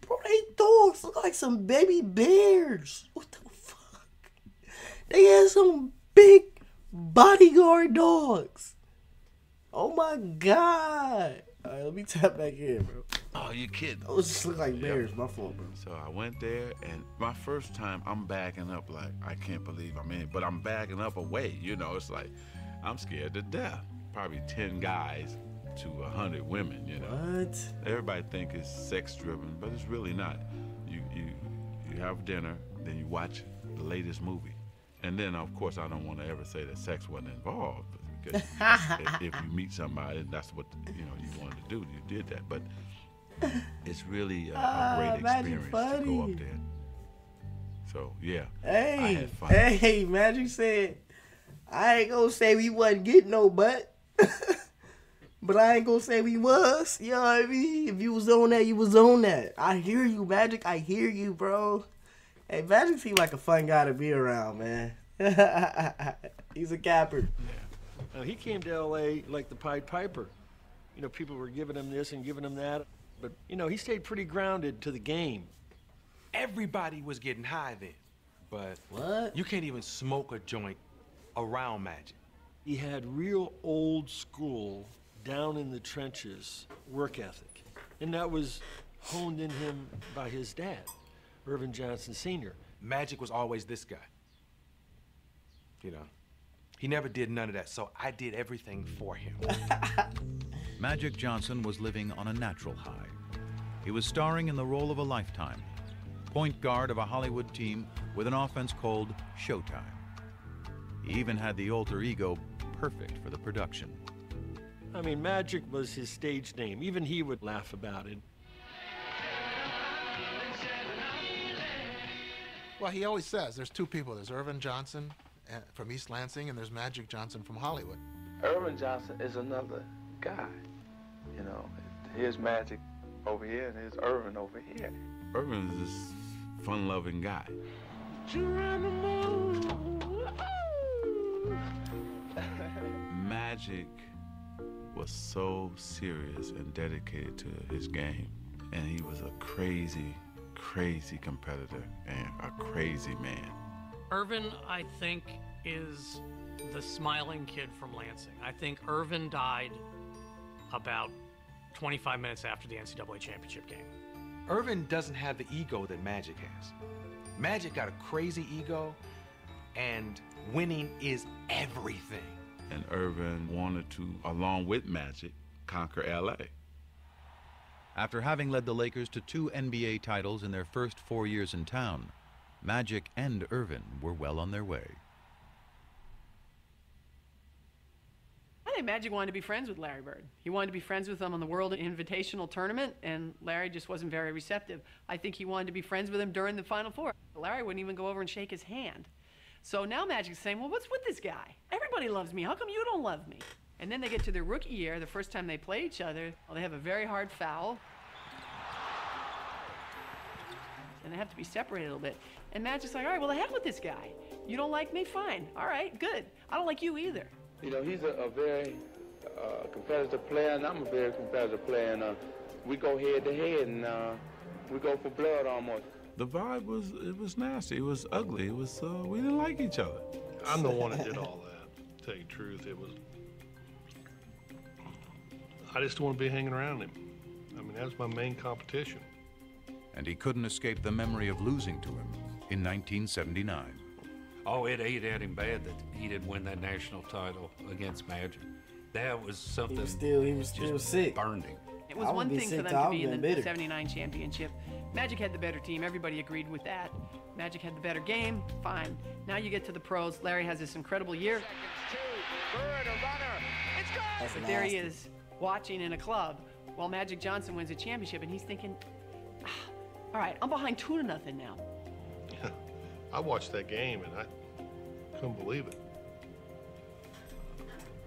Bro, they dogs look like some baby bears. What the fuck? They had some big bodyguard dogs. Oh my god. Alright, let me tap back in, bro. Oh, you kidding? Those just look like bears. My fault, bro. So I went there, and my first time, I'm backing up like I can't believe I'm in, but I'm backing up away. You know, it's like I'm scared to death. Probably ten guys to a hundred women. You know, what? Everybody think it's sex driven, but it's really not. You you you have dinner, then you watch the latest movie, and then of course I don't want to ever say that sex wasn't involved. Because if, you meet somebody, and that's what you know you wanted to do. You did that, but it's really a, a Ah, great Magic experience to go up there. So yeah, I Hey, had fun. hey, Magic said, I ain't gonna say we wasn't getting no butt. but I ain't gonna say we was. You know what I mean? If you was on that, you was on that. I hear you, Magic. I hear you, bro. Hey, Magic seemed like a fun guy to be around, man. He's a capper. Uh, he came to L.A. like the Pied Piper. You know, people were giving him this and giving him that, but you know, he stayed pretty grounded to the game. Everybody was getting high then, but what? You can't even smoke a joint around Magic. He had real old school down in the trenches work ethic. And that was honed in him by his dad, Earvin Johnson Sr. Magic was always this guy. You know, he never did none of that, so I did everything for him. Magic Johnson was living on a natural high. He was starring in the role of a lifetime, point guard of a Hollywood team with an offense called Showtime. He even had the alter ego perfect for the production. I mean, Magic was his stage name. Even he would laugh about it. Well, he always says there's two people. There's Earvin Johnson uh, from East Lansing, and there's Magic Johnson from Hollywood. Earvin Johnson is another guy. You know, here's Magic over here, and here's Earvin over here. Earvin is this fun-loving guy. Magic was so serious and dedicated to his game, and he was a crazy, crazy competitor and a crazy man. Earvin, I think, is the smiling kid from Lansing. I think Earvin died about 25 minutes after the NCAA championship game. Earvin doesn't have the ego that Magic has. Magic got a crazy ego, and winning is everything. And Earvin wanted to, along with Magic, conquer LA. After having led the Lakers to two NBA titles in their first four years in town, Magic and Earvin were well on their way. I think Magic wanted to be friends with Larry Bird. He wanted to be friends with him on the World Invitational Tournament, and Larry just wasn't very receptive. I think he wanted to be friends with him during the Final Four. Larry wouldn't even go over and shake his hand. So now Magic's saying, well, what's with this guy? Everybody loves me. How come you don't love me? And then they get to their rookie year, the first time they play each other, well, they have a very hard foul. And they have to be separated a little bit. And Matt's just like, all right, well, the heck with this guy. You don't like me? Fine. All right, good. I don't like you either. You know, he's a, a very uh, competitive player, and I'm a very competitive player, and uh, we go head to head, and uh, we go for blood almost. The vibe was it was nasty. It was ugly. It was uh, we didn't like each other. I'm the one that did all that. To tell you the truth, it was. I just don't want to be hanging around him. I mean, that was my main competition. And he couldn't escape the memory of losing to him in 1979. Oh, it ate at him bad that he didn't win that national title against Magic. That was something. He was still, he was still sick. Burned him. It was one thing for them to be in the bitter. 79 championship. Magic had the better team. Everybody agreed with that. Magic had the better game. Fine. Now you get to the pros. Larry has this incredible year. That's But there he is, watching in a club while Magic Johnson wins a championship, and he's thinking, "Ah, all right, I'm behind two to nothing now. I watched that game and I couldn't believe it.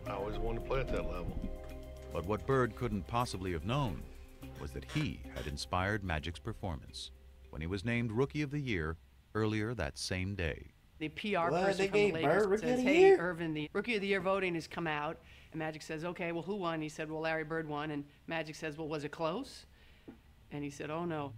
I always wanted to play at that level. But what Bird couldn't possibly have known was that he had inspired Magic's performance when he was named Rookie of the Year earlier that same day. The PR What? person from the Lakers Bird Rookie of says, "Hey, Year?" Earvin, the Rookie of the Year voting has come out." And Magic says, "Okay, well, who won?" He said, "Well, Larry Bird won." And Magic says, "Well, was it close?" And he said, "Oh no."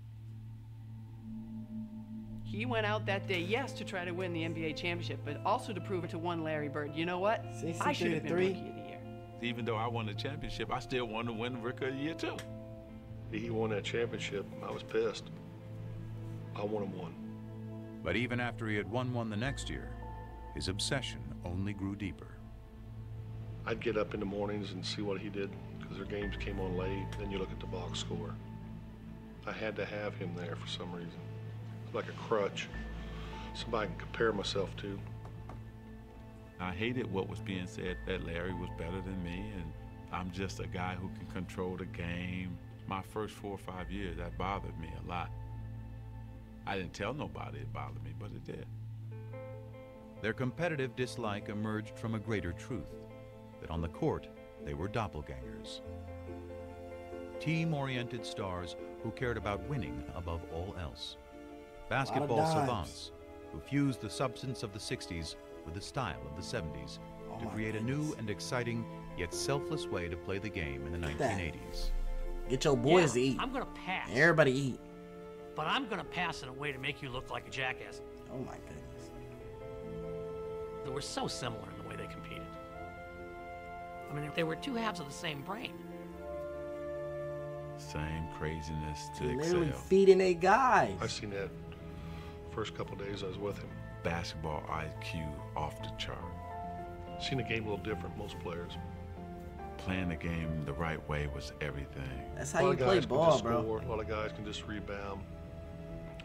He went out that day, yes, to try to win the NBA championship, but also to prove it to one Larry Bird. You know what? I should have been 63. Rookie of the Year. Even though I won the championship, I still wanted to win the Rookie of the Year too. He won that championship. I was pissed. I want him one. But even after he had won one the next year, his obsession only grew deeper. I'd get up in the mornings and see what he did because their games came on late. Then you look at the box score. I had to have him there for some reason. Like a crutch. Somebody I can compare myself to. I hated what was being said that Larry was better than me, and I'm just a guy who can control the game. My first four or five years, that bothered me a lot. I didn't tell nobody it bothered me, but it did. Their competitive dislike emerged from a greater truth that on the court, they were doppelgangers. Team oriented stars who cared about winning above all else. Basketball savants who fused the substance of the 60s with the style of the 70s to my create a new and exciting yet selfless way to play the game in the at that. 1980s. Get your boys Yeah, to eat. I'm gonna pass. Everybody eat. But I'm gonna pass in a way to make you look like a jackass. Oh my goodness. They were so similar I mean, if they were two halves of the same brain. Same craziness to Literally excel. feeding a guy. I seen that first couple days I was with him. Basketball IQ off the chart. Seen the game a little different, most players. Playing the game the right way was everything. That's a lot of guys can just Score. A lot of guys can just rebound.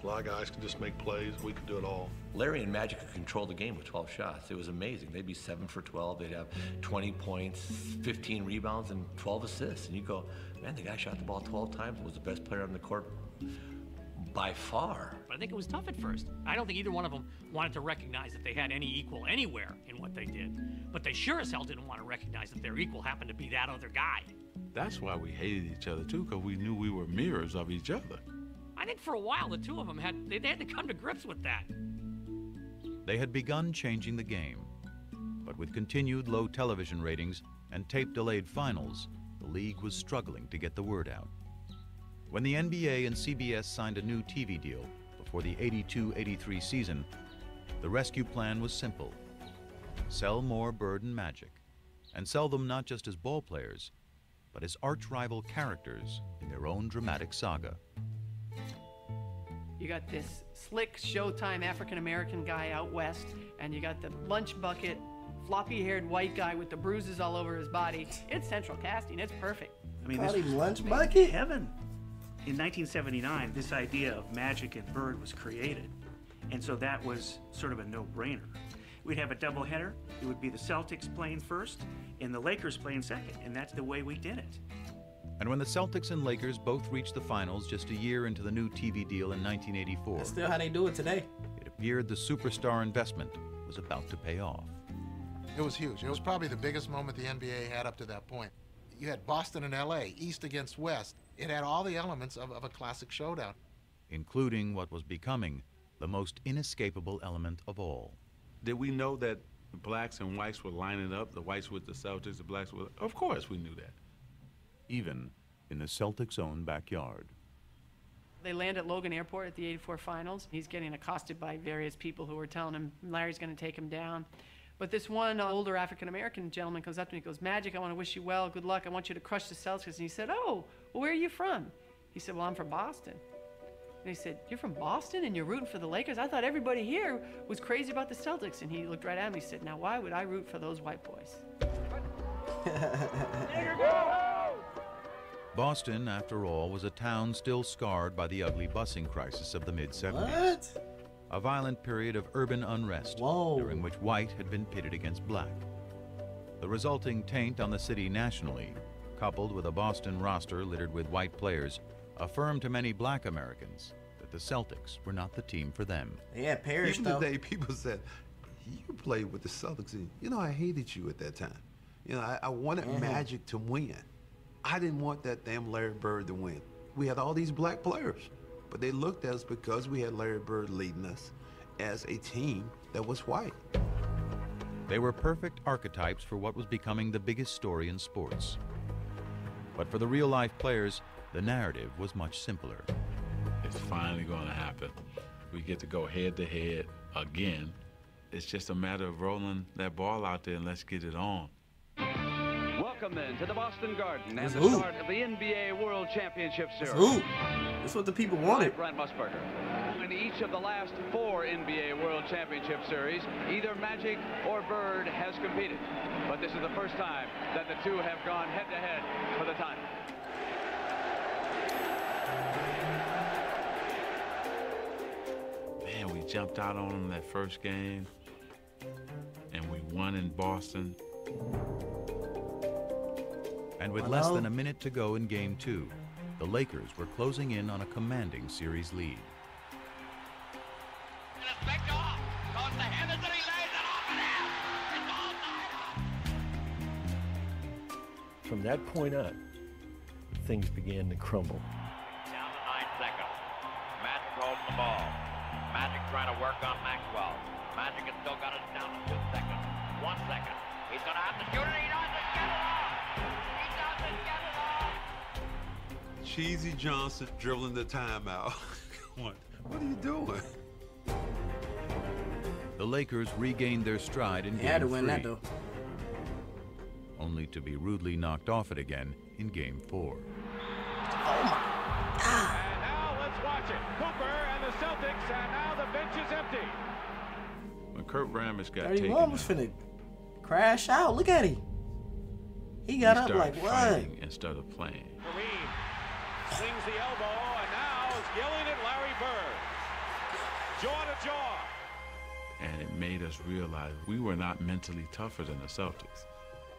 A lot of guys can just make plays. We can do it all. Larry and Magic could control the game with 12 shots. It was amazing. They'd be 7 for 12. They'd have 20 points, 15 rebounds, and 12 assists. And you go, man, the guy shot the ball 12 times and was the best player on the court by far. But I think it was tough at first. I don't think either one of them wanted to recognize that they had any equal anywhere in what they did. But they sure as hell didn't want to recognize that their equal happened to be that other guy. That's why we hated each other too, because we knew we were mirrors of each other. I think for a while the two of them had they, they had to come to grips with that. They had begun changing the game, but with continued low television ratings and tape delayed finals, the league was struggling to get the word out. When the NBA and CBS signed a new TV deal before the 82 83 season, the rescue plan was simple sell more Bird and Magic, and sell them not just as ball players, but as arch rival characters in their own dramatic saga. You got this slick Showtime African American guy out west, and you got the lunch bucket, floppy haired white guy with the bruises all over his body. It's central casting, it's perfect. I mean, Call this him was lunch made bucket? Heaven. In 1979, this idea of Magic and Bird was created, and so that was sort of a no-brainer. We'd have a doubleheader. It would be the Celtics playing first, and the Lakers playing second, and that's the way we did it. And when the Celtics and Lakers both reached the finals just a year into the new TV deal in 1984, That's still how they do it today. it appeared the superstar investment was about to pay off. It was huge. It was probably the biggest moment the NBA had up to that point. You had Boston and LA, East against West. It had all the elements of, of a classic showdown. including what was becoming the most inescapable element of all. Did we know that blacks and whites were lining up, the whites with the Celtics, the blacks with. Of course we knew that. Even in the Celtics' own backyard. They land at Logan Airport at the 84 finals. He's getting accosted by various people who are telling him Larry's going to take him down. But this one uh, older African American gentleman comes up to me and goes, Magic, I want to wish you well. Good luck. I want you to crush the Celtics. And he said, Oh, well, where are you from? He said, Well, I'm from Boston. And he said, You're from Boston and you're rooting for the Lakers? I thought everybody here was crazy about the Celtics. And he looked right at me and said, Now, why would I root for those white boys? Boston, after all, was a town still scarred by the ugly busing crisis of the mid 70s. What? A violent period of urban unrest during which white had been pitted against black. The resulting taint on the city nationally, coupled with a Boston roster littered with white players, affirmed to many black Americans that the Celtics were not the team for them. Yeah, Paris Even though. today, people said, "You played with the Celtics, and you know I hated you at that time. You know I, I wanted Mhm. Magic to win. I didn't want that damn Larry Bird to win. We had all these black players, but they looked at us because we had Larry Bird leading us as a team that was white. They were perfect archetypes for what was becoming the biggest story in sports. But for the real life players, the narrative was much simpler. It's finally going to happen. We get to go head to head again. It's just a matter of rolling that ball out there and let's get it on. Welcome then to the Boston Garden and That's the who? start of the NBA World Championship Series. who? That's what the people wanted. I'm Brent Musburger. In each of the last four NBA World Championship Series, either Magic or Bird has competed. But this is the first time that the two have gone head to head for the title. Man, we jumped out on them that first game, and we won in Boston. And with I less than a minute to go in game two, the Lakers were closing in on a commanding series lead. From that point on, things began to crumble. Down to nine seconds. Magic holds the ball. Magic trying to work on Maxwell. Magic has still got it down to two seconds. One second. He's going to have to shoot it. He doesn't get it off. Cheesy Johnson dribbling the timeout. what? What are you doing? The Lakers regained their stride in They game had to win three. that though. only to be rudely knocked off it again in Game 4. Oh my God. And now let's watch it. Cooper and the Celtics, and now the bench is empty. When Kurt Rambis got taken 31 was finna crash out. Look at him. He got he up like, what? fighting and started playing. Kareem swings the elbow, and now is yelling at Larry Bird. Jaw to jaw. And it made us realize we were not mentally tougher than the Celtics.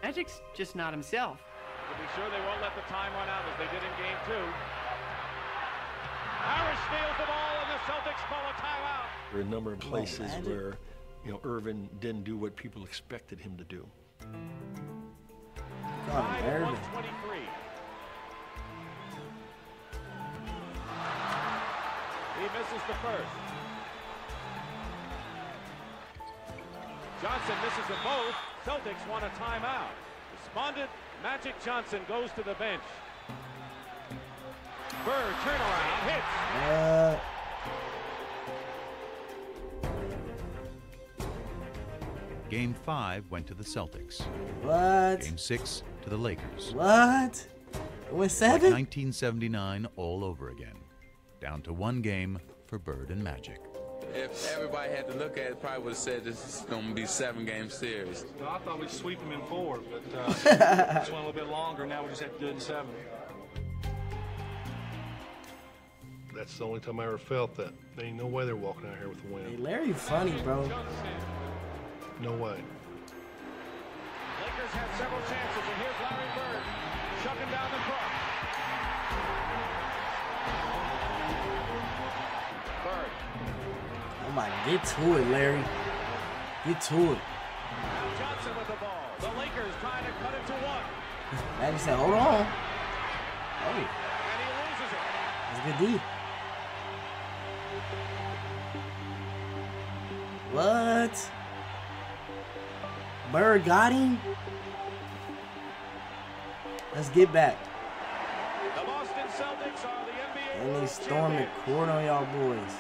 Magic's just not himself. To be sure they won't let the time run out as they did in game two. Parish steals the ball, and the Celtics call a timeout. There are a number of places Magic. where, you know, Earvin didn't do what people expected him to do. Tied He misses the first. Johnson misses them both. Celtics want a timeout. Despondent, Magic Johnson goes to the bench. Bird turnaround hits. Uh, Game 5 went to the Celtics. What? Game 6 to the Lakers. what? It went Like seven? 1979 all over again. Down to one game for Bird and Magic. If everybody had to look at it, probably would have said this is going to be seven game series. No, I thought we'd sweep them in four, but uh, just went a little bit longer. Now we just have to do it in seven. That's the only time I ever felt that. There ain't no way they're walking out here with a win. Hey, win. Larry funny, bro. No way. Lakers had several chances, and here's Larry Bird shucking down the court. My, get to it, Larry. Get to it. Johnson with the ball. The Lakers trying to cut it to one. Magic said, hold on. Oh, And he loses it. that's a good D. What? Bird got him? Let's get back. The Boston Celtics are the NBA And they storm the court on y'all boys.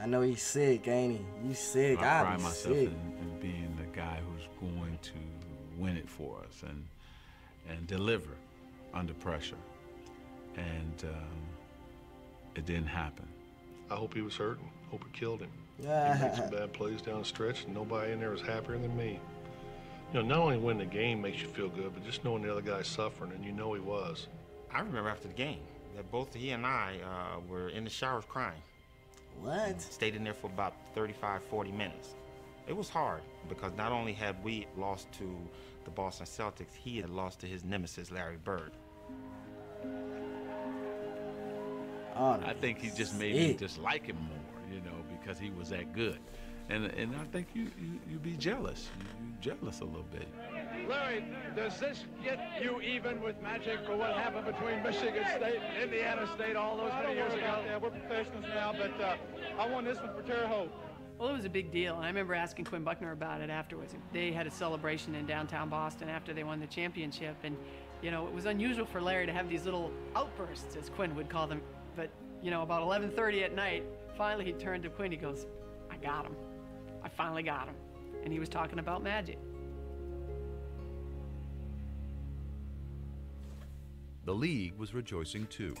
I know he's sick, ain't he? You sick. I I pride be myself sick. in, in being the guy who's going to win it for us and and deliver under pressure. And um, it didn't happen. I hope he was hurting. Hope it killed him. Yeah. He Yeah. made some bad plays down the stretch, and nobody in there was happier than me. You know, not only winning the game makes you feel good, but just knowing the other guy's suffering, and you know he was. I remember after the game that both he and I uh, were in the showers crying. What? Stayed in there for about 35, 40 minutes. It was hard because not only had we lost to the Boston Celtics, he had lost to his nemesis, Larry Bird. Oh, I think he just made me dislike him more, you know, because he was that good. And and I think you you, you be jealous. You, you jealous a little bit. Larry, does this get you even with Magic for what happened between Michigan State and Indiana State all those many years ago? Yeah, we're professionals now, but uh, I won this one for Terre Haute. Well, it was a big deal. and I remember asking Quinn Buckner about it afterwards. They had a celebration in downtown Boston after they won the championship, and you know it was unusual for Larry to have these little outbursts, as Quinn would call them. But you know, about 11:30 at night, finally he turned to Quinn. He goes, "I got him. I finally got him," and he was talking about Magic. The league was rejoicing too.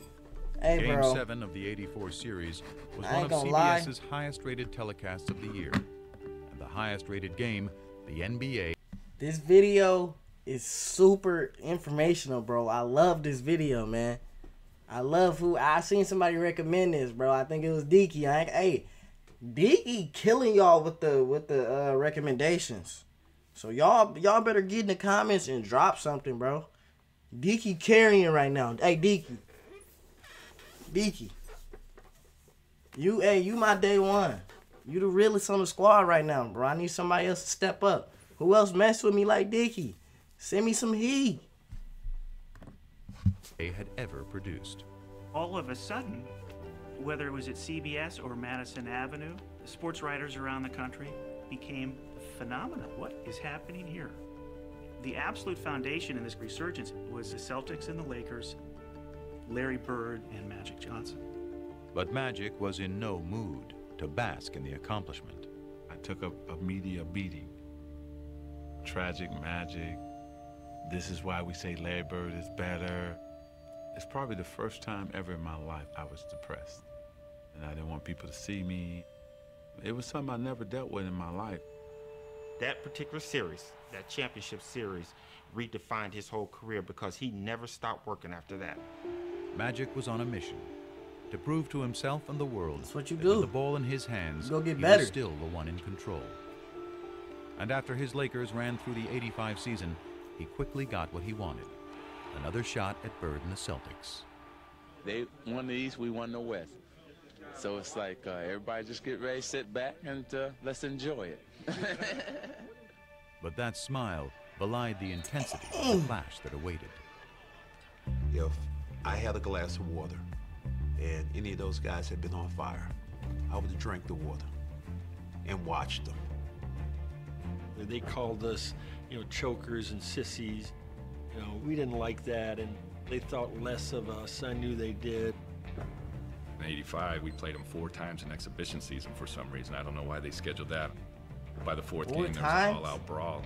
Hey, Game bro. 7 of the 84 series was I one of lie. CBS's highest rated telecasts of the year. And the highest rated game, the NBA, This video is super informational, bro. I love this video, man. I love who I seen somebody recommend this, bro. I think it was Deaky. I hey, Deaky killing y'all with the with the uh, recommendations. So y'all y'all better get in the comments and drop something, bro. Deaky carrying right now. Hey, Deaky. Deaky. You hey, you my day one. You the realest on the squad right now, bro. I need somebody else to step up. Who else mess with me like Dicky? Send me some heat. They had ever produced. all of a sudden, whether it was at CBS or Madison Avenue, the sports writers around the country became phenomenal. What is happening here? The absolute foundation in this resurgence was the Celtics and the Lakers, Larry Bird and Magic Johnson. But Magic was in no mood to bask in the accomplishment. I took a, a media beating. Tragic magic. This is why we say Larry Bird is better. It's probably the first time ever in my life I was depressed. And I didn't want people to see me. It was something I never dealt with in my life. That particular series, that championship series, redefined his whole career because he never stopped working after that. Magic was on a mission to prove to himself and the world That's what you that do. with the ball in his hands, Go get he better. was still the one in control. And after his Lakers ran through the 85 season, he quickly got what he wanted. Another shot at Bird and the Celtics. They won the East, we won the West. So it's like uh, everybody just get ready, sit back, and uh, let's enjoy it. But that smile belied the intensity of the clash that awaited. If I had a glass of water and any of those guys had been on fire, I would have drank the water and watched them. They called us, you know, chokers and sissies. You know, we didn't like that, and they thought less of us. I knew they did. In 85, we played them four times in exhibition season for some reason. I don't know why they scheduled that. By the fourth Four game, there was an all-out brawl.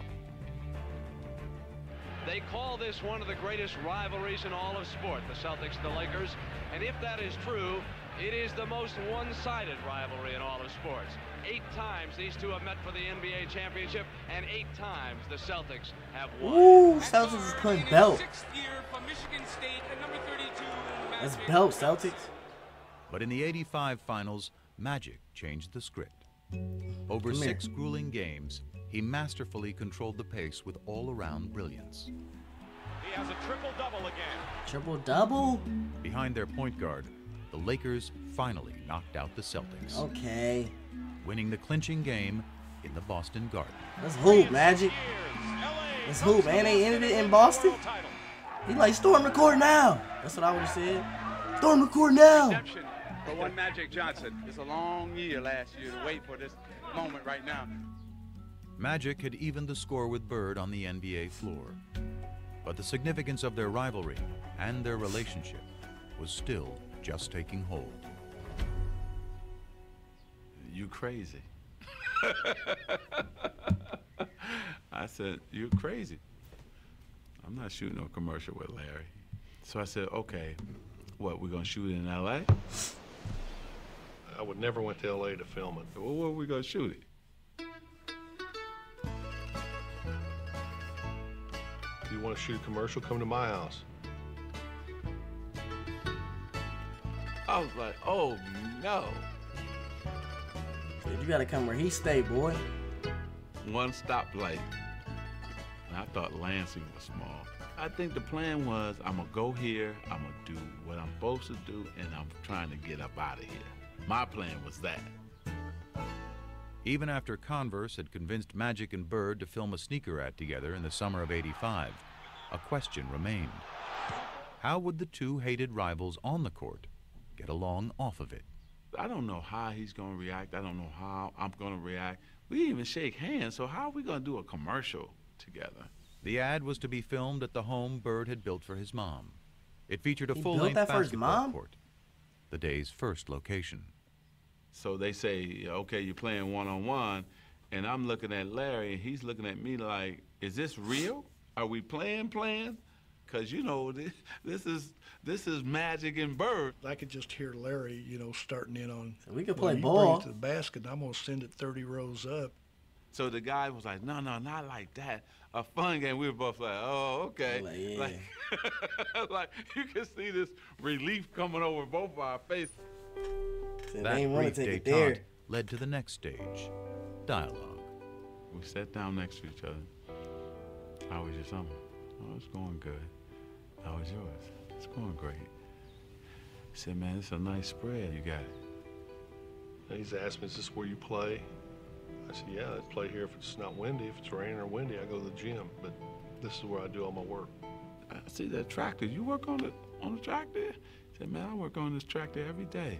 They call this one of the greatest rivalries in all of sport, the Celtics and the Lakers. And if that is true, it is the most one-sided rivalry in all of sports. Eight times these two have met for the NBA championship, and eight times the Celtics have won. Ooh, Celtics is playing belt. That's belt, Celtics. But in the 85 finals, Magic changed the script. Over Come here. six grueling games, he masterfully controlled the pace with all-around brilliance. He has a triple double again. Triple double? Behind their point guard, the Lakers finally knocked out the Celtics. Okay. Winning the clinching game in the Boston Garden. Let's hoop, Magic. Let's hoop. And they ended it in Boston. He like, storm the court now. That's what I would have said. Storm the court now. Redemption for one Magic Johnson. It's a long year last year to wait for this moment right now. Magic had evened the score with Bird on the NBA floor. But the significance of their rivalry and their relationship was still just taking hold. You crazy. I said, You're crazy. I'm not shooting no commercial with Larry. So I said, Okay, what, we're gonna shoot it in LA? I would never went to LA to film it. Well, where are we gonna shoot it? If you want to shoot a commercial, come to my house. I was like, oh no. You gotta come where he stay, boy. One stoplight. And I thought Lansing was small. I think the plan was I'm gonna go here, I'm gonna do what I'm supposed to do, and I'm trying to get up out of here. My plan was that. Even after Converse had convinced Magic and Bird to film a sneaker ad together in the summer of 85, a question remained. How would the two hated rivals on the court get along off of it? I don't know how he's gonna react. I don't know how I'm gonna react. We didn't even shake hands, so how are we gonna do a commercial together? The ad was to be filmed at the home Bird had built for his mom. It featured a full-length that for his basketball mom? court, the day's first location. So they say, okay, you're playing one on one, and I'm looking at Larry, and he's looking at me like, is this real? Are we playing, playing? Cause you know this, this is this is Magic and Bird. I could just hear Larry, you know, starting in on. we could play you ball." Bring it to the basket. and I'm gonna send it 30 rows up. So the guy was like, no, no, not like that. A fun game. We were both like, oh, okay. Like, yeah. Like, like, you can see this relief coming over both of our faces. Said that they ain't wanna brief take it détente there. led to the next stage, dialogue. We sat down next to each other. How was your summer? Oh, it's going good. How was yours? It's going great. He said, man, it's a nice spread you got. And he's asked me, is this where you play? I said, yeah, I play here if it's not windy. If it's raining or windy, I go to the gym. But this is where I do all my work. I see that tractor. You work on the on the tractor? He said, man, I work on this tractor every day.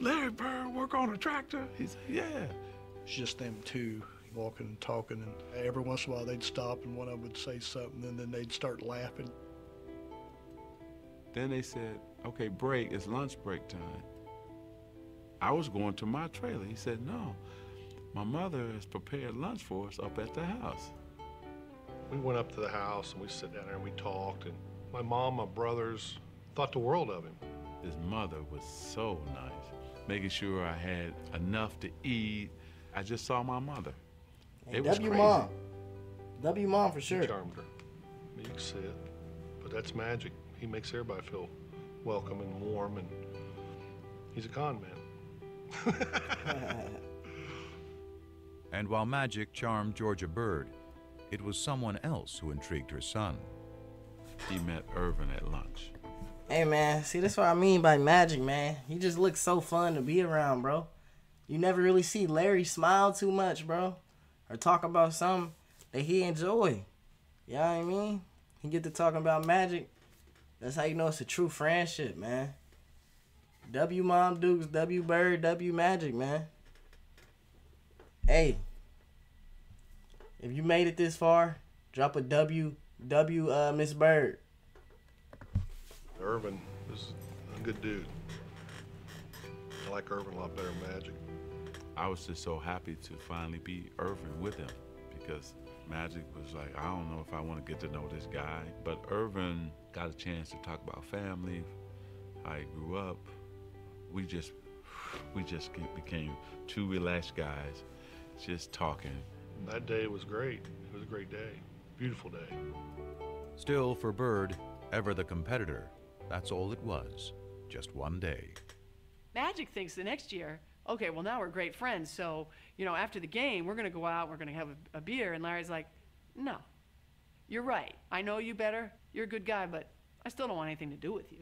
Larry Bird work on a tractor? He said, yeah. It's just them two walking and talking, and every once in a while they'd stop and one of them would say something, and then they'd start laughing. Then they said, okay, break, it's lunch break time. I was going to my trailer. He said, no, My mother has prepared lunch for us up at the house. We went up to the house and we sat down there and we talked. And my mom, my brothers thought the world of him. His mother was so nice, making sure I had enough to eat. I just saw my mother. Hey, it was W crazy. mom. W mom for sure. He charmed her. You can see it. But that's magic. He makes everybody feel welcome and warm, and he's a con man. And while Magic charmed Georgia Bird, it was someone else who intrigued her son. He met Earvin at lunch. Hey man, see that's what I mean by magic, man. He just looks so fun to be around, bro. You never really see Larry smile too much, bro, or talk about something that he enjoy. You know what I mean? He get to talking about magic. That's how you know it's a true friendship, man. W Mom Dukes, W Bird, W Magic, man. Hey, if you made it this far, drop a W, W, uh, Miss Bird. Earvin is a good dude. I like Earvin a lot better than Magic. I was just so happy to finally be Earvin with him because Magic was like, I don't know if I want to get to know this guy. But Earvin got a chance to talk about family, how he grew up. We just, we just became two relaxed guys, just talking. That day was great. It was a great day. Beautiful day. Still, for Bird, ever the competitor, that's all it was. Just one day. Magic thinks the next year, okay, well, now we're great friends. So, you know, after the game, we're going to go out, we're going to have a, a beer. And Larry's like, no, you're right. I know you better. You're a good guy, but I still don't want anything to do with you.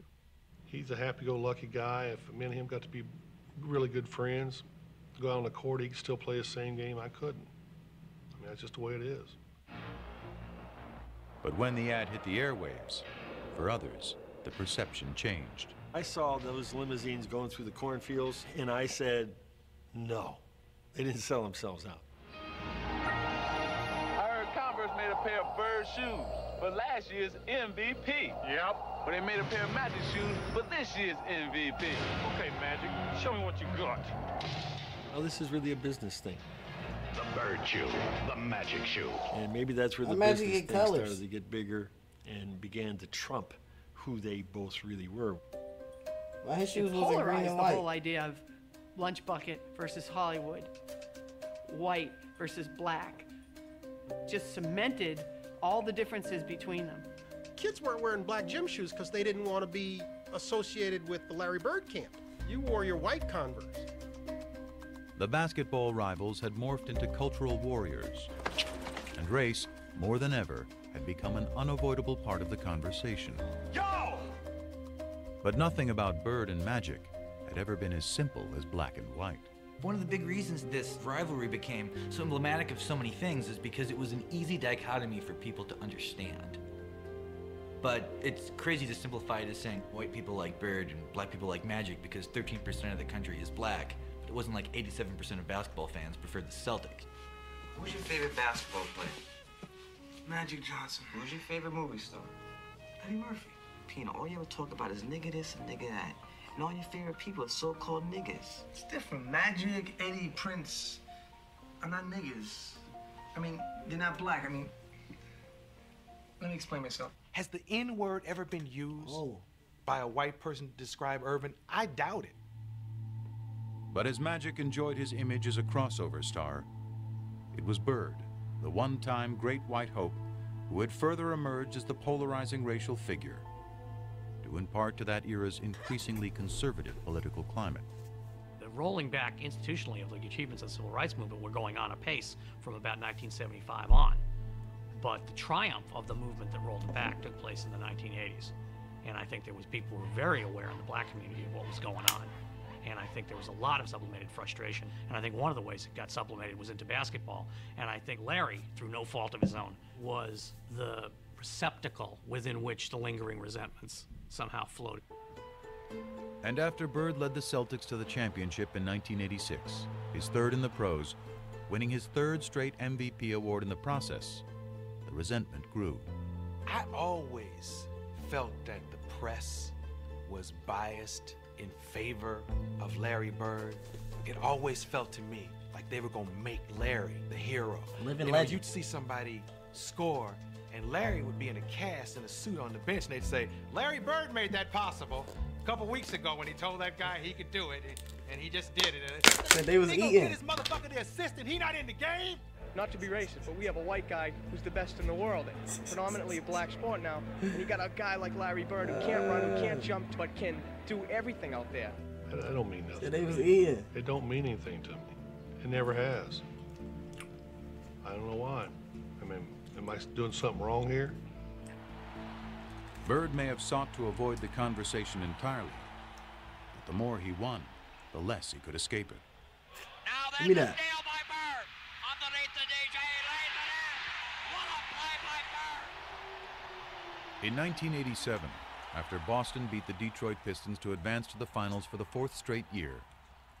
He's a happy-go-lucky guy. If me and him got to be really good friends, go out on the court, he could still play the same game. I couldn't. I mean, that's just the way it is. But when the ad hit the airwaves, for others, the perception changed. I saw those limousines going through the cornfields, and I said, no. They didn't sell themselves out. I heard Converse made a pair of bird shoes for last year's MVP. Yep. But they made a pair of Magic shoes for this year's MVP. Okay, Magic, show me what you got. Oh, this is really a business thing. The bird shoe, the magic shoe. And maybe that's where Why the Magic business thing colors? started to get bigger and began to trump who they both really were. Well, his It shoes was green polarized and the white. whole idea of lunch bucket versus Hollywood, white versus black. Just cemented all the differences between them. Kids weren't wearing black gym shoes because they didn't want to be associated with the Larry Bird camp. You wore your white Converse. The basketball rivals had morphed into cultural warriors, and race, more than ever, had become an unavoidable part of the conversation. Yo! But nothing about Bird and Magic had ever been as simple as black and white. One of the big reasons this rivalry became so emblematic of so many things is because it was an easy dichotomy for people to understand. But it's crazy to simplify it as saying white people like Bird and black people like Magic because 13% of the country is black. But it wasn't like 87% of basketball fans preferred the Celtics. Who's your favorite basketball player? Magic Johnson. Who's your favorite movie star? Eddie Murphy. Pino, all you ever talk about is nigga this and nigga that. And all your favorite people are so-called niggas. It's different. Magic, Eddie, Prince are not niggas. I mean, they're not black. I mean, let me explain myself. Has the N word ever been used oh. by a white person to describe Earvin? I doubt it. But as Magic enjoyed his image as a crossover star, it was Bird, the one time great white hope, who had further emerged as the polarizing racial figure, due in part to that era's increasingly conservative political climate. The rolling back institutionally of the achievements of the civil rights movement were going on apace from about 1975 on. But the triumph of the movement that rolled it back took place in the 1980s. And I think there was people who were very aware in the black community of what was going on. And I think there was a lot of sublimated frustration. And I think one of the ways it got sublimated was into basketball. And I think Larry, through no fault of his own, was the receptacle within which the lingering resentments somehow floated. And after Bird led the Celtics to the championship in 1986, his third in the pros, winning his third straight MVP award in the process, the resentment grew. I always felt that the press was biased in favor of Larry Bird. It always felt to me like they were gonna make Larry the hero. Living you know, legend. You'd see somebody score, and Larry would be in a cast in a suit on the bench, and they'd say, "Larry Bird made that possible." A couple weeks ago, when he told that guy he could do it, and he just did it. And they was gonna eating. get his motherfucker the assist, and he not in the game. Not to be racist, but we have a white guy who's the best in the world. It's predominantly a black sport now. And you got a guy like Larry Bird who can't run, who can't uh. jump, but can do everything out there. I don't mean nothing. Said they was eating. It don't mean anything to me. It never has. I don't know why. I mean, am I doing something wrong here? Bird may have sought to avoid the conversation entirely, but the more he won, the less he could escape it. Give me that. In 1987, after Boston beat the Detroit Pistons to advance to the finals for the fourth straight year,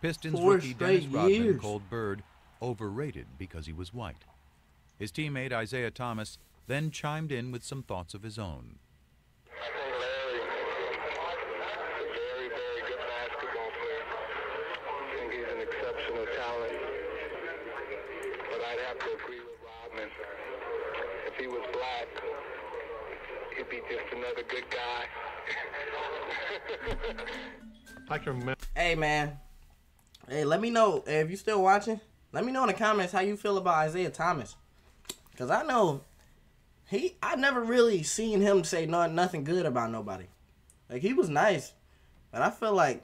Pistons Four rookie Dennis Rodman years. called Bird overrated because he was white. His teammate Isiah Thomas then chimed in with some thoughts of his own. I think he's an exceptional talent. But I'd have to agree with Rodman. If he was black, he'd be just another good guy. I can remember. Hey man. Hey, let me know if you're still watching. Let me know in the comments how you feel about Isiah Thomas. Cause I know he I never really seen him say no, nothing good about nobody. Like he was nice. But I feel like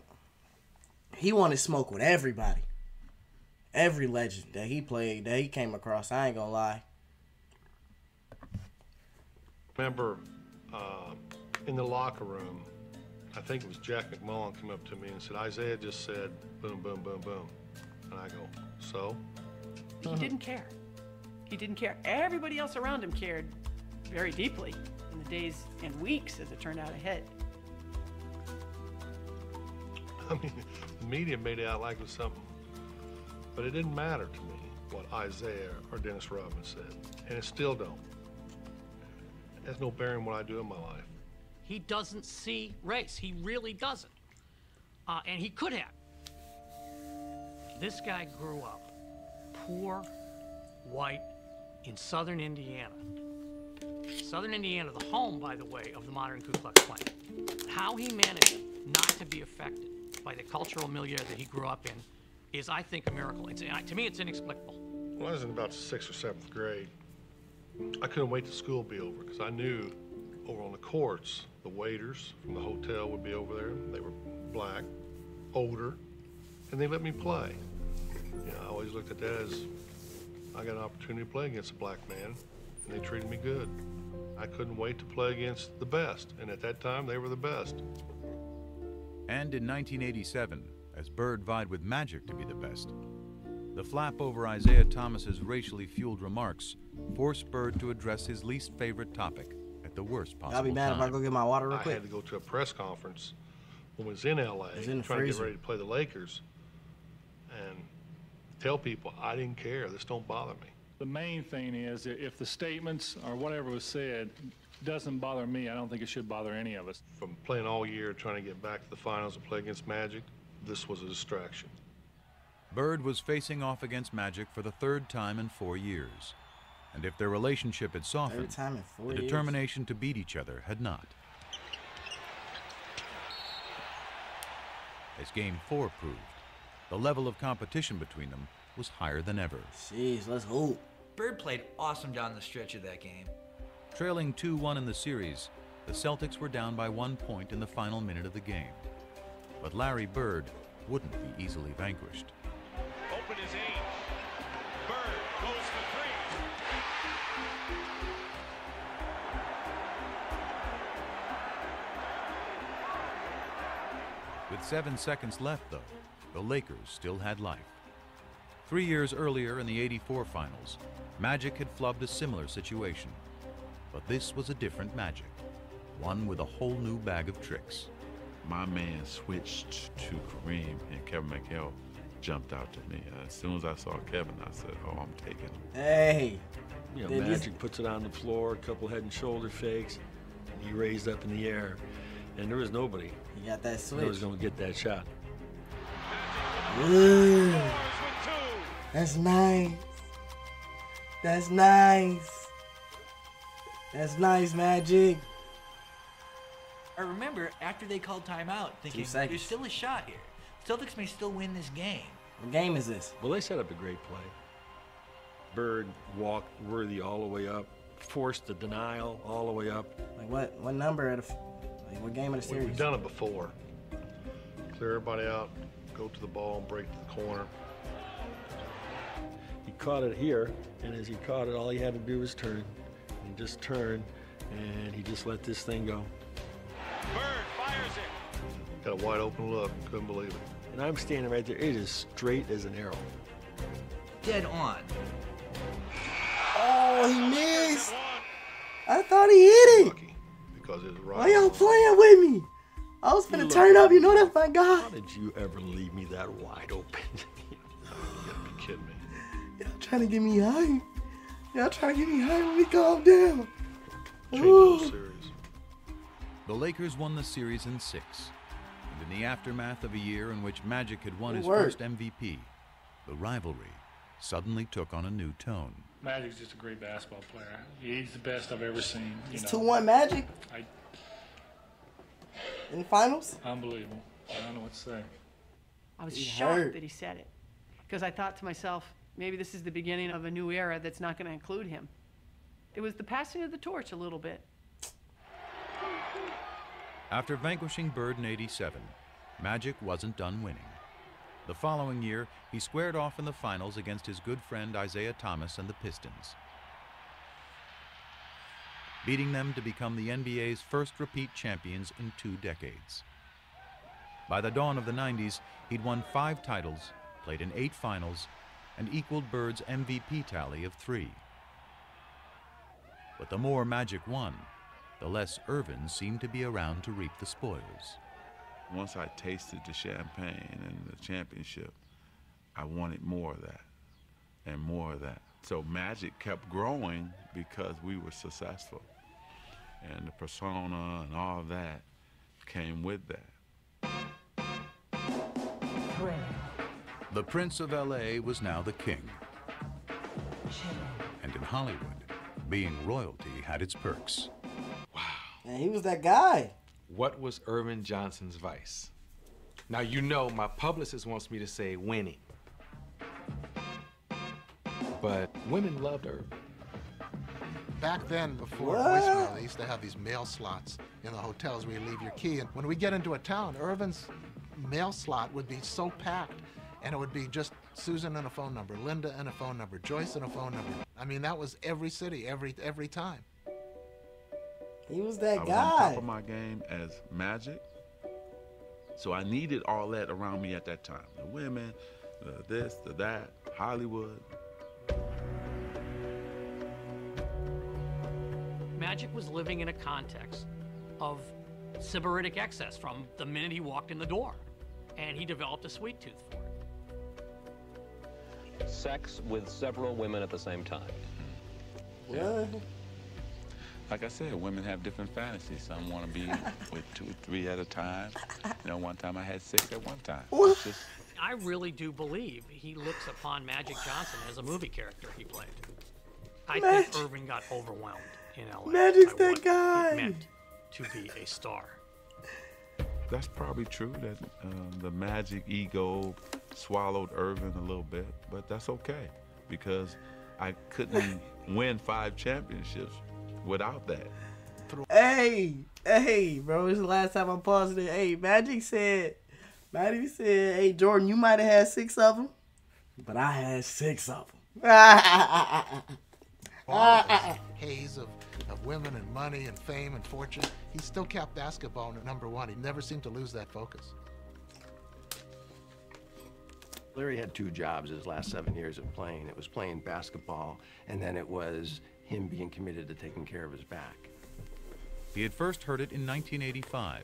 he wanted to smoke with everybody. Every legend that he played, that he came across. I ain't gonna lie. remember uh, in the locker room, I think it was Jack McMullen came up to me and said, Isiah just said boom, boom, boom, boom. And I go, so? He didn't care. He didn't care. Everybody else around him cared very deeply in the days and weeks as it turned out ahead. I mean, the media made it out like it was something. But it didn't matter to me what Isiah or Dennis Rodman said. And it still don't. Has no bearing on what I do in my life. He doesn't see race. He really doesn't. Uh, and he could have. This guy grew up poor, white, in southern Indiana. Southern Indiana, the home, by the way, of the modern Ku Klux Klan. How he managed not to be affected by the cultural milieu that he grew up in is, I think, a miracle. It's, to me, it's inexplicable. When I was in about sixth or seventh grade, I couldn't wait till school be over because I knew over on the courts, the waiters from the hotel would be over there. They were black, older, and they let me play. You know, I always looked at that as I got an opportunity to play against a black man, and they treated me good. I couldn't wait to play against the best, and at that time, they were the best. And in 1987, as Bird vied with Magic to be the best, the flap over Isiah Thomas's racially fueled remarks forced Bird to address his least favorite topic at the worst possible Y'all be mad if I go get my water real I had to go to a press conference when we was in LA, It's in the trying to get ready to play the Lakers, and tell people I didn't care. This don't bother me. The main thing is if the statements or whatever was said doesn't bother me, I don't think it should bother any of us. From playing all year, trying to get back to the finals and play against Magic, this was a distraction. Bird was facing off against Magic for the third time in four years. And if their relationship had softened, time in four the years. determination to beat each other had not. As Game 4 proved, the level of competition between them was higher than ever. Jeez, let's hope. Bird played awesome down the stretch of that game. Trailing 2 1 in the series, the Celtics were down by one point in the final minute of the game. But Larry Bird wouldn't be easily vanquished. Open his eight. Bird goes for three. With seven seconds left, though, the Lakers still had life. Three years earlier in the 84 finals, Magic had flubbed a similar situation. But this was a different Magic, one with a whole new bag of tricks. My man switched to Kareem, and Kevin McHale jumped out to me. Uh, as soon as I saw Kevin, I said, "Oh, I'm taking him." Hey. You know, Did you- Magic puts it on the floor, a couple head and shoulder fakes, and he raised up in the air, and there was nobody. He got that switch. That was going to get that shot. Ooh. That's nice. That's nice. That's nice, Magic. I remember after they called timeout, thinking there's still a shot here. Celtics may still win this game. What game is this? Well, they set up a great play. Bird walked Worthy all the way up, forced the denial all the way up. Like what? What number at a? Like what game of the series? We've done it before. Clear everybody out, go to the ball and break the corner. He caught it here, and as he caught it, all he had to do was turn. He just turned, and he just let this thing go. Bird fires it. Got a wide open look, couldn't believe it. And I'm standing right there. It is straight as an arrow. Dead on. Oh, he missed. I thought he hit it. Because it's Why right. y'all playing with me? I was gonna turn up. You know that's my guy. How did you ever leave me that wide open? You gotta be kidding me. Y'all trying to get me high. Y'all trying to get me high when we calm down. Change the series. The Lakers won the series in six. And in the aftermath of a year in which Magic had won Good his work. first MVP, the rivalry suddenly took on a new tone. Magic's just a great basketball player. He's the best I've ever seen. You It's know. two one Magic I, in the finals. unbelievable. I don't know what to say. I was He shocked hurt. that he said it. Because I thought to myself, maybe this is the beginning of a new era that's not going to include him. It was the passing of the torch a little bit. After vanquishing Bird in 87, Magic wasn't done winning. The following year, he squared off in the finals against his good friend Isiah Thomas and the Pistons, beating them to become the NBA's first repeat champions in two decades. By the dawn of the 90s, he'd won five titles, played in eight finals, and equaled Bird's MVP tally of three. But the more Magic won, the less Earvin seemed to be around to reap the spoils. Once I tasted the champagne and the championship, I wanted more of that and more of that. So Magic kept growing because we were successful. And the persona and all of that came with that. The Prince of LA was now the king. And in Hollywood, being royalty had its perks. And he was that guy. What was Earvin Johnson's vice? Now, you know, my publicist wants me to say winning. But women loved Earvin. Back then, before What? voicemail, they used to have these mail slots in the hotels where you leave your key. And when we get into a town, Earvin's mail slot would be so packed, and it would be just Susan and a phone number, Linda and a phone number, Joyce and a phone number. I mean, that was every city, every every time. He was I that was on top guy. of my game as Magic. So I needed all that around me at that time. The women, the this, the that, Hollywood. Magic was living in a context of sybaritic excess from the minute he walked in the door. And he developed a sweet tooth for it. Sex with several women at the same time. What? Like I said, women have different fantasies. Some want to be with two or three at a time. You know, one time I had six at one time. Just I really do believe he looks upon Magic Johnson as a movie character he played. I Magic. think Earvin got overwhelmed in LA. Magic's by that what guy. It meant to be a star. that's probably true that uh, the Magic ego swallowed Earvin a little bit, but that's okay because I couldn't win five championships without that. Hey, hey, bro. This is the last time I paused it. Hey, Magic said, Magic said, hey, Jordan, you might have had six of them, but I had six of them. Haze of, of women and money and fame and fortune, he still kept basketball at number one. He never seemed to lose that focus. Larry had two jobs his last seven years of playing. It was playing basketball, and then it was him being committed to taking care of his back. He had first heard it in 1985,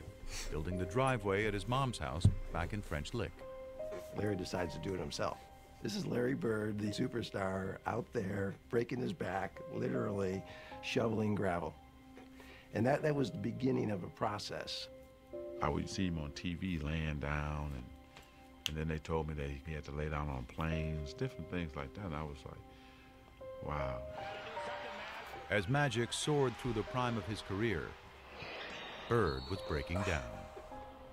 building the driveway at his mom's house back in French Lick. Larry decides to do it himself. This is Larry Bird, the superstar, out there breaking his back, literally shoveling gravel. And that, that was the beginning of a process. I would see him on TV laying down and And then they told me that he had to lay down on planes, different things like that. And I was like, wow. As Magic soared through the prime of his career, Bird was breaking down.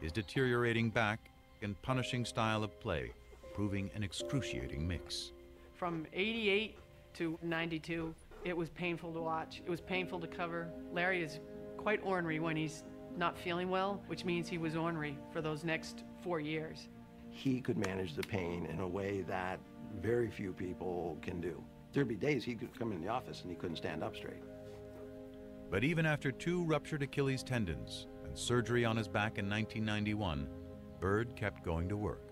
His deteriorating back and punishing style of play proving an excruciating mix. From 88 to 92, it was painful to watch. It was painful to cover. Larry is quite ornery when he's not feeling well, which means he was ornery for those next four years. He could manage the pain in a way that very few people can do. There'd be days he could come in the office and he couldn't stand up straight. But even after two ruptured Achilles tendons and surgery on his back in 1991, Bird kept going to work.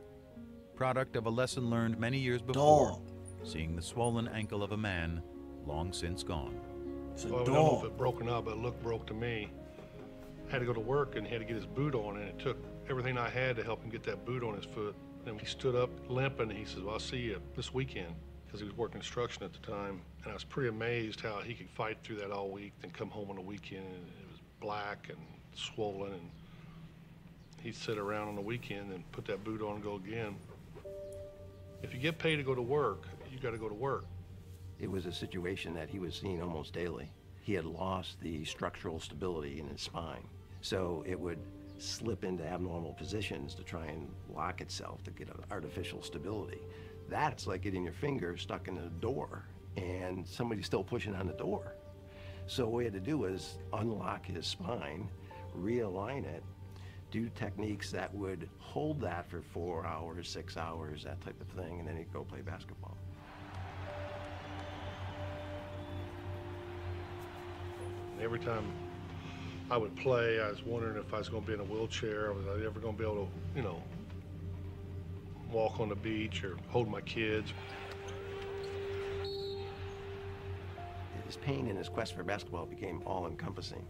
Product of a lesson learned many years before, Dog. seeing the swollen ankle of a man long since gone. It's a Well, I don't know if it broken up, but it looked broke to me. Had to go to work and he had to get his boot on, and it took everything I had to help him get that boot on his foot. And he stood up limping, and he says, "Well, I'll see you this weekend," because he was working construction at the time. And I was pretty amazed how he could fight through that all week, then come home on the weekend, and it was black and swollen, and he'd sit around on the weekend and put that boot on and go again. If you get paid to go to work, you got to go to work. It was a situation that he was seeing almost daily. He had lost the structural stability in his spine. So it would slip into abnormal positions to try and lock itself to get an artificial stability. That's like getting your finger stuck in a door and somebody's still pushing on the door. So what we had to do was unlock his spine, realign it, do techniques that would hold that for four hours, six hours, that type of thing, and then he'd go play basketball. Every time I would play, I was wondering if I was going to be in a wheelchair. Was I ever going to be able to, you know, walk on the beach or hold my kids? His pain and his quest for basketball became all encompassing.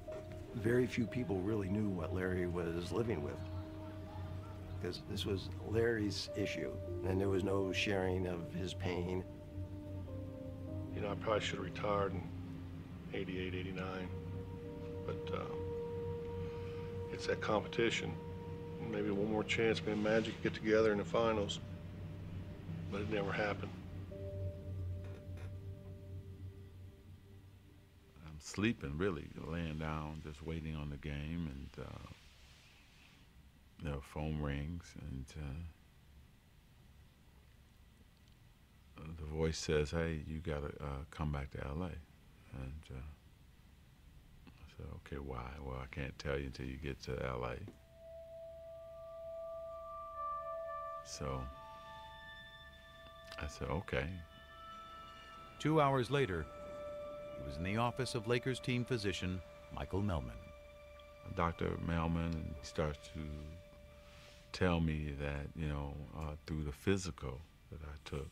Very few people really knew what Larry was living with. Because this was Larry's issue, and there was no sharing of his pain. You know, I probably should have retired in 88, 89. But uh, it's that competition. Maybe one more chance, me and Magic get together in the finals. But it never happened. I'm sleeping, really, laying down, just waiting on the game, and uh, the phone rings, and uh, the voice says, "Hey, you gotta uh, come back to L.A." And uh, I said, "Okay, why?" Well, I can't tell you until you get to L.A. So I said, "Okay." Two hours later, he was in the office of Lakers team physician Michael Mellman. Dr. Melman starts to tell me that, you know, uh, through the physical that I took,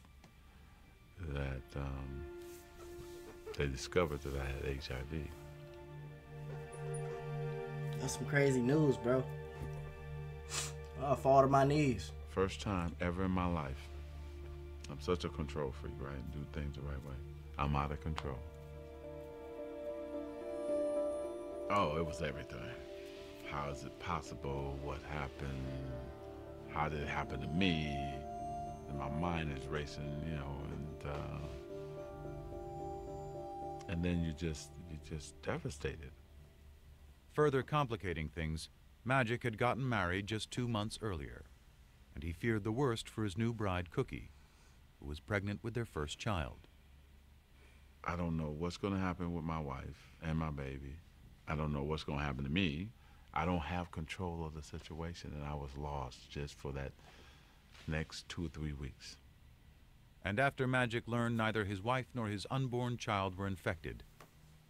that um, they discovered that I had HIV. That's some crazy news, bro. I fall to my knees. First time ever in my life. I'm such a control freak, right? Do things the right way. I'm out of control. Oh, it was everything. How is it possible? What happened? How did it happen to me? And my mind is racing, you know, and uh, and then you just you just devastated. Further complicating things, Magic had gotten married just two months earlier, and he feared the worst for his new bride, Cookie, who was pregnant with their first child. I don't know what's going to happen with my wife and my baby. I don't know what's going to happen to me. I don't have control of the situation, and I was lost just for that next two or three weeks. And after Magic learned neither his wife nor his unborn child were infected,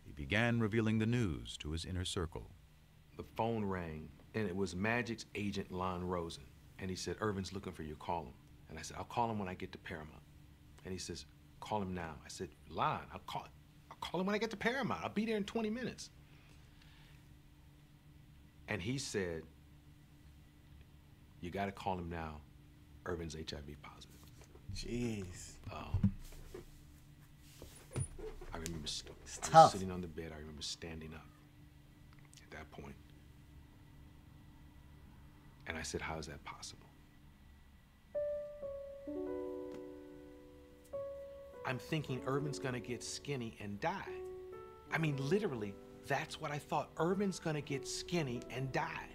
he began revealing the news to his inner circle. The phone rang, and it was Magic's agent, Lon Rosen. And he said, Earvin's looking for you, call him. And I said, I'll call him when I get to Paramount. And he says, call him now. I said, Lon, I'll call, I'll call him when I get to Paramount. I'll be there in 20 minutes. And he said, you gotta call him now. Earvin's HIV positive. Jeez. Um, I remember st- I sitting on the bed. I remember standing up at that point. And I said, How is that possible? I'm thinking Earvin's gonna get skinny and die. I mean, literally, that's what I thought. Earvin's gonna get skinny and die.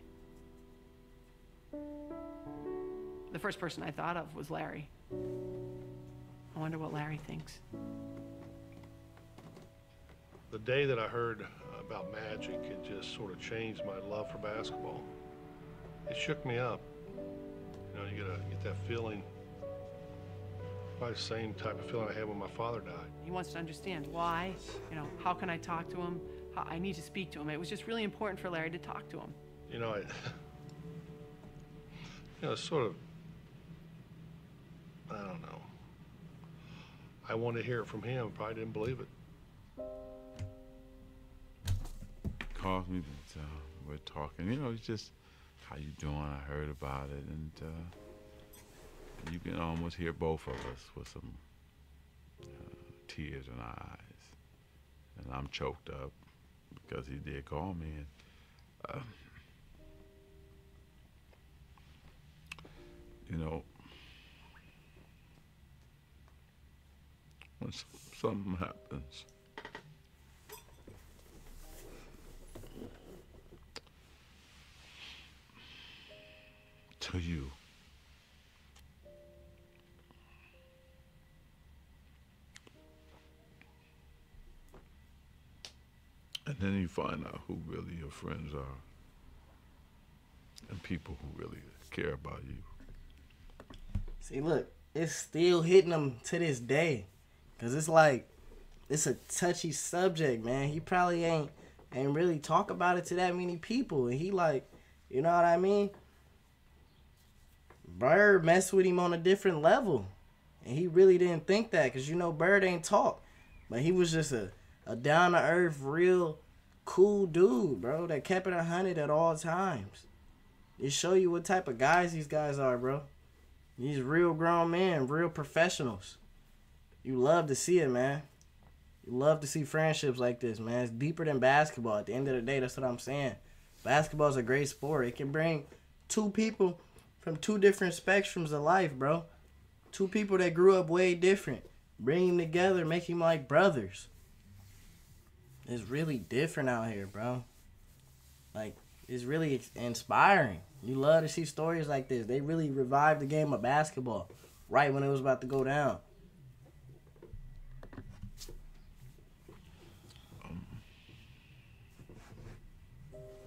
The first person I thought of was Larry. I wonder what Larry thinks. The day that I heard about Magic, it just sort of changed my love for basketball. It shook me up. You know, you get, a, get that feeling, probably the same type of feeling I had when my father died. He wants to understand why, you know, how can I talk to him? How, I need to speak to him. It was just really important for Larry to talk to him. You know, I, you know, it's sort of, I don't know. I wanted to hear it from him. Probably didn't believe it. calls me, but uh, we're talking. You know, it's just how you doing? I heard about it, and uh, you can almost hear both of us with some uh, tears in our eyes, and I'm choked up because he did call me, and uh, you know, when something happens. To you. And then you find out who really your friends are and people who really care about you. See, look, it's still hitting him to this day. Cause it's like, it's a touchy subject, man. He probably ain't ain't really talk about it to that many people, and he like, you know what I mean? Bird messed with him on a different level. And he really didn't think that because you know Bird ain't talk. But he was just a, a down to earth, real cool dude, bro, that kept it a hundred at all times. It show you what type of guys these guys are, bro. These real grown men, real professionals. You love to see it, man. You love to see friendships like this, man. It's deeper than basketball. At the end of the day, that's what I'm saying. Basketball is a great sport. It can bring two people from two different spectrums of life, bro. Two people that grew up way different. Bring them together, make them like brothers. It's really different out here, bro. Like, it's really inspiring. You love to see stories like this. They really revived the game of basketball right when it was about to go down.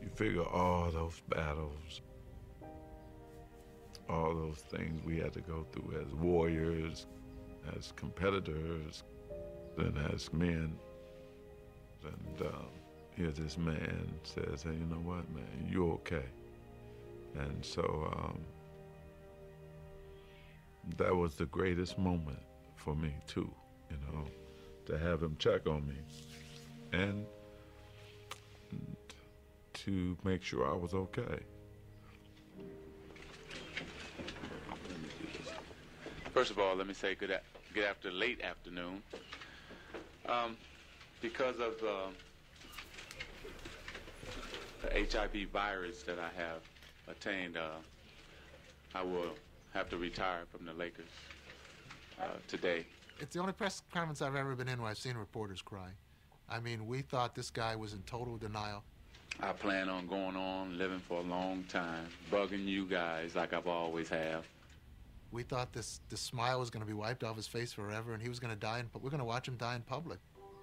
You figure all those battles all those things we had to go through as warriors, as competitors, and as men. And um, here this man says, hey, you know what, man, you're okay. And so um, that was the greatest moment for me, too, you know, to have him check on me and to make sure I was okay. First of all, let me say good, good after late afternoon. Um, because of uh, the HIV virus that I have attained, uh, I will have to retire from the Lakers uh, today. It's the only press conference I've ever been in where I've seen reporters cry. I mean, we thought this guy was in total denial. I plan on going on living for a long time, bugging you guys like I've always have. We thought this, this smile was going to be wiped off his face forever and he was going to die, in, but we're going to watch him die in public.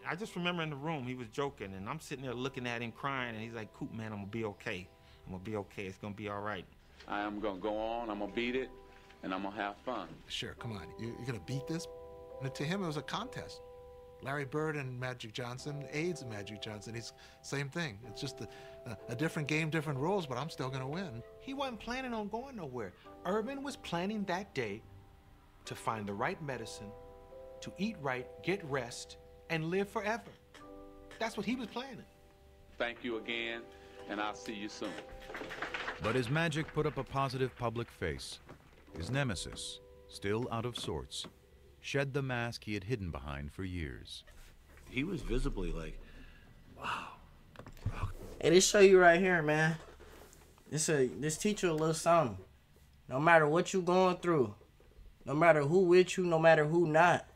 I just remember in the room, he was joking, and I'm sitting there looking at him crying, and he's like, Coop, man, I'm going to be okay. I'm going to be okay. It's going to be all right. I am going to go on. I'm going to beat it, and I'm going to have fun. Sure, come on. You, you're going to beat this? And to him, it was a contest. Larry Bird and Magic Johnson, AIDS and Magic Johnson. He's same thing. It's just a, a, a different game, different rules, but I'm still going to win. He wasn't planning on going nowhere. Earvin was planning that day to find the right medicine, to eat right, get rest, and live forever. That's what he was planning. Thank you again, and I'll see you soon. But as Magic put up a positive public face, his nemesis, still out of sorts, shed the mask he had hidden behind for years. He was visibly like, wow. Hey, this show you right here, man. This a this teacher a little something. No matter what you going through, No matter who with you, no matter who not.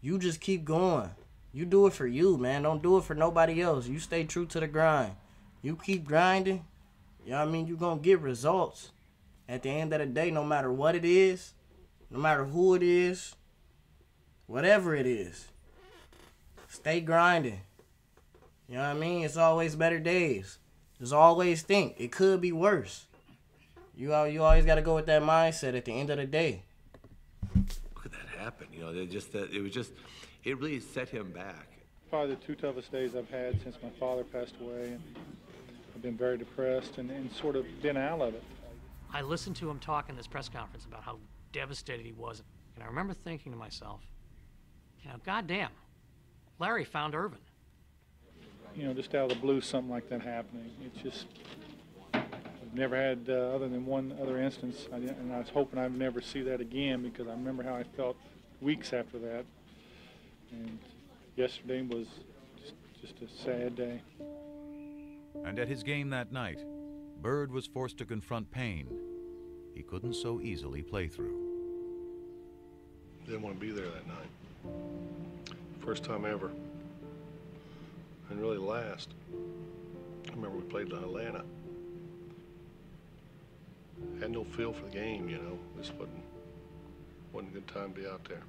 You just keep going. You do it for you, man. Don't do it for nobody else. You stay true to the grind. You keep grinding. You know what I mean? You're going to get results. At the end of the day, no matter what it is, no matter who it is, whatever it is, stay grinding. You know what I mean? It's always better days. Just always think it could be worse. You al- you always got to go with that mindset at the end of the day. Look at that happen. You know, they just that it was just it really set him back. Probably the two toughest days I've had since my father passed away, and I've been very depressed and, and sort of been out of it. I listened to him talk in this press conference about how devastated he was, and I remember thinking to myself, you know, goddamn, Larry found Earvin. You know, just out of the blue, something like that happening. It's just, I've never had, uh, other than one other instance, I, and I was hoping I'd never see that again because I remember how I felt weeks after that. And yesterday was just, just a sad day. And at his game that night, Bird was forced to confront pain he couldn't so easily play through. Didn't want to be there that night. First time ever. And really last. I remember we played in Atlanta. Had no feel for the game, you know. This wasn't, wasn't a good time to be out there.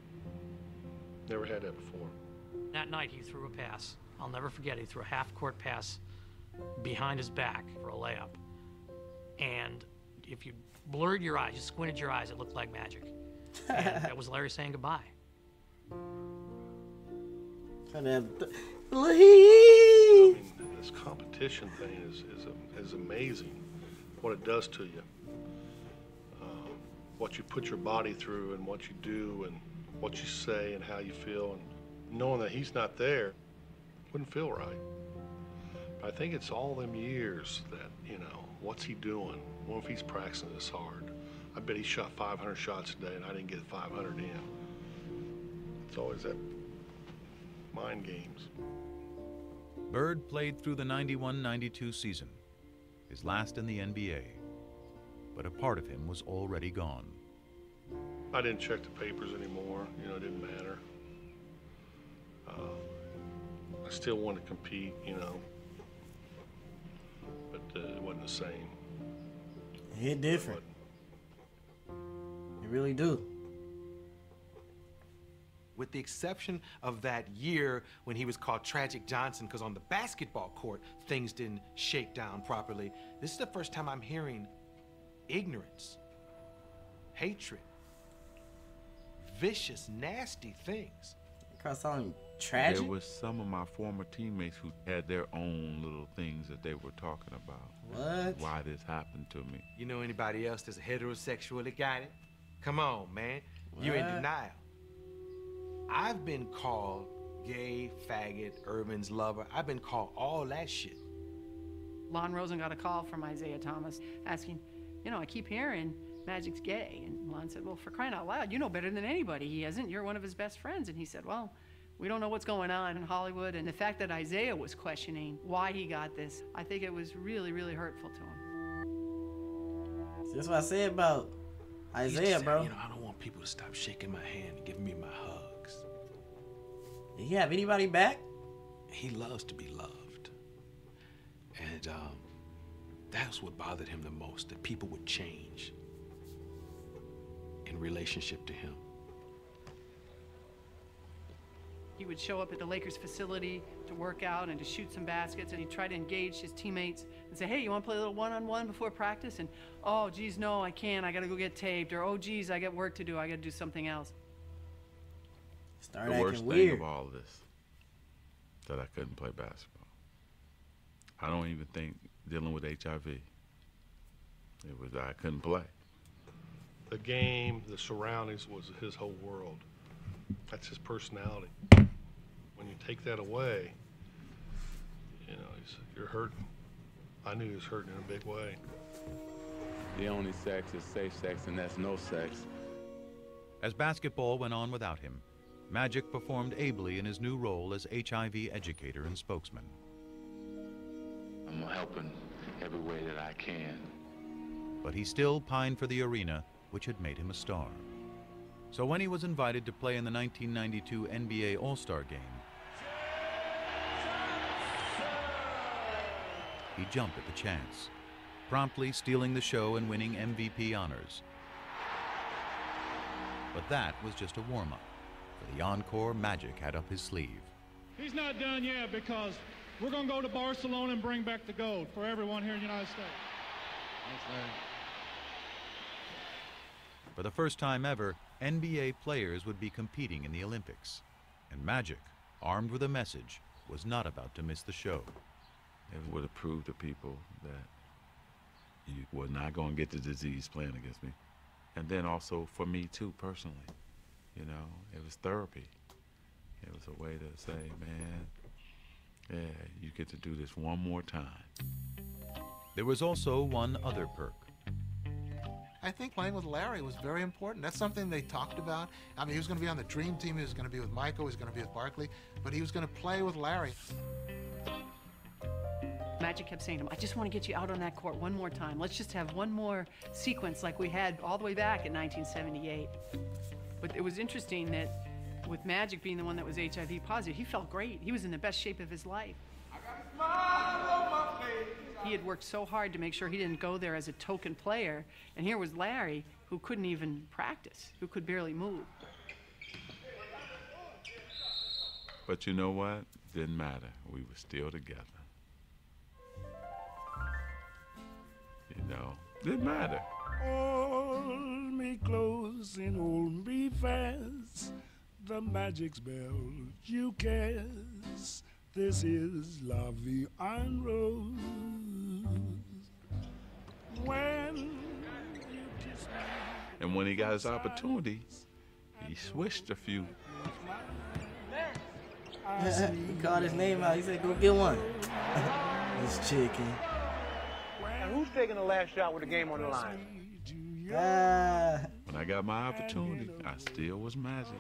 Never had that before. That night, he threw a pass. I'll never forget. He threw a half-court pass behind his back for a layup, and if you blurred your eyes, you squinted your eyes, it looked like magic. And that was Larry saying goodbye. And then, I mean, this competition thing is, is, is amazing, what it does to you. Uh, what you put your body through and what you do and what you say and how you feel and knowing that he's not there wouldn't feel right. But I think it's all them years that, you know, what's he doing? What if he's practicing this hard? I bet he shot 500 shots a day and I didn't get 500 in. It's always that mind games. Bird played through the 91 92 season, his last in the NBA. But a part of him was already gone. I didn't check the papers anymore. You know, it didn't matter. Uh, I still wanted to compete, you know, but uh, it wasn't the same. it hit different. It really do. With the exception of that year when he was called Tragic Johnson, because on the basketball court, things didn't shake down properly. This is the first time I'm hearing ignorance, hatred, vicious, nasty things. Cause I'm There was some of my former teammates who had their own little things that they were talking about. What? Why this happened to me. You know anybody else that's heterosexually that got it? Come on, man. You in denial. I've been called gay, faggot, Earvin's lover. I've been called all that shit. Lon Rosen got a call from Isiah Thomas asking, you know, I keep hearing Magic's gay. And Lon said, well, for crying out loud, you know better than anybody he isn't. You're one of his best friends. And he said, well, we don't know what's going on in Hollywood. And the fact that Isiah was questioning why he got this, I think it was really, really hurtful to him. That's what I said about He used to Isiah, say, bro. You know, I don't want people to stop shaking my hand and giving me my hugs. Did he have anybody back? He loves to be loved. And um, that's what bothered him the most that people would change in relationship to him. He would show up at the Lakers facility to work out and to shoot some baskets, and he'd try to engage his teammates and say, Hey, you want to play a little one on one before practice? And, Oh, geez, no, I can't. I got to go get taped. Or, Oh, geez, I got work to do. I got to do something else. Start the acting worst thing weird. of all of this that I couldn't play basketball. I don't even think dealing with HIV. It was I couldn't play. The game, the surroundings was his whole world. That's his personality. When you take that away, you know, he's, you're hurting. I knew he was hurting in a big way. The only sex is safe sex, and that's no sex. As basketball went on without him, Magic performed ably in his new role as HIV educator and spokesman. I'm helping every way that I can. But he still pined for the arena which had made him a star. So when he was invited to play in the 1992 NBA All-Star game, he jumped at the chance, promptly stealing the show and winning MVP honors. But that was just a warm-up. For the encore, Magic had up his sleeve. He's not done yet because we're going to go to Barcelona and bring back the gold for everyone here in the United States. For the first time ever, NBA players would be competing in the Olympics. And Magic, armed with a message, was not about to miss the show. It would have proved to people that you were not going to get the disease playing against me. And then also for me too, personally. You know, it was therapy. It was a way to say, man, yeah, you get to do this one more time. There was also one other perk. I think playing with Larry was very important. That's something they talked about. I mean, he was going to be on the dream team. He was going to be with Michael. He was going to be with Barkley. But he was going to play with Larry. Magic kept saying to him, I just want to get you out on that court one more time. Let's just have one more sequence like we had all the way back in 1978. But it was interesting that with Magic being the one that was HIV positive, he felt great. He was in the best shape of his life. He had worked so hard to make sure he didn't go there as a token player. And here was Larry, who couldn't even practice, who could barely move. But you know what? Didn't matter. We were still together. You know, didn't matter. Hold me close and hold me fast. The magic spell you cast. This is La Vie en Rose. When you kiss me. And when he got his opportunity, he switched a few. he called his name out. He said, go get one. this chicken. And who's taking the last shot with the game on the line? Ah. When I got my opportunity, I still was magic.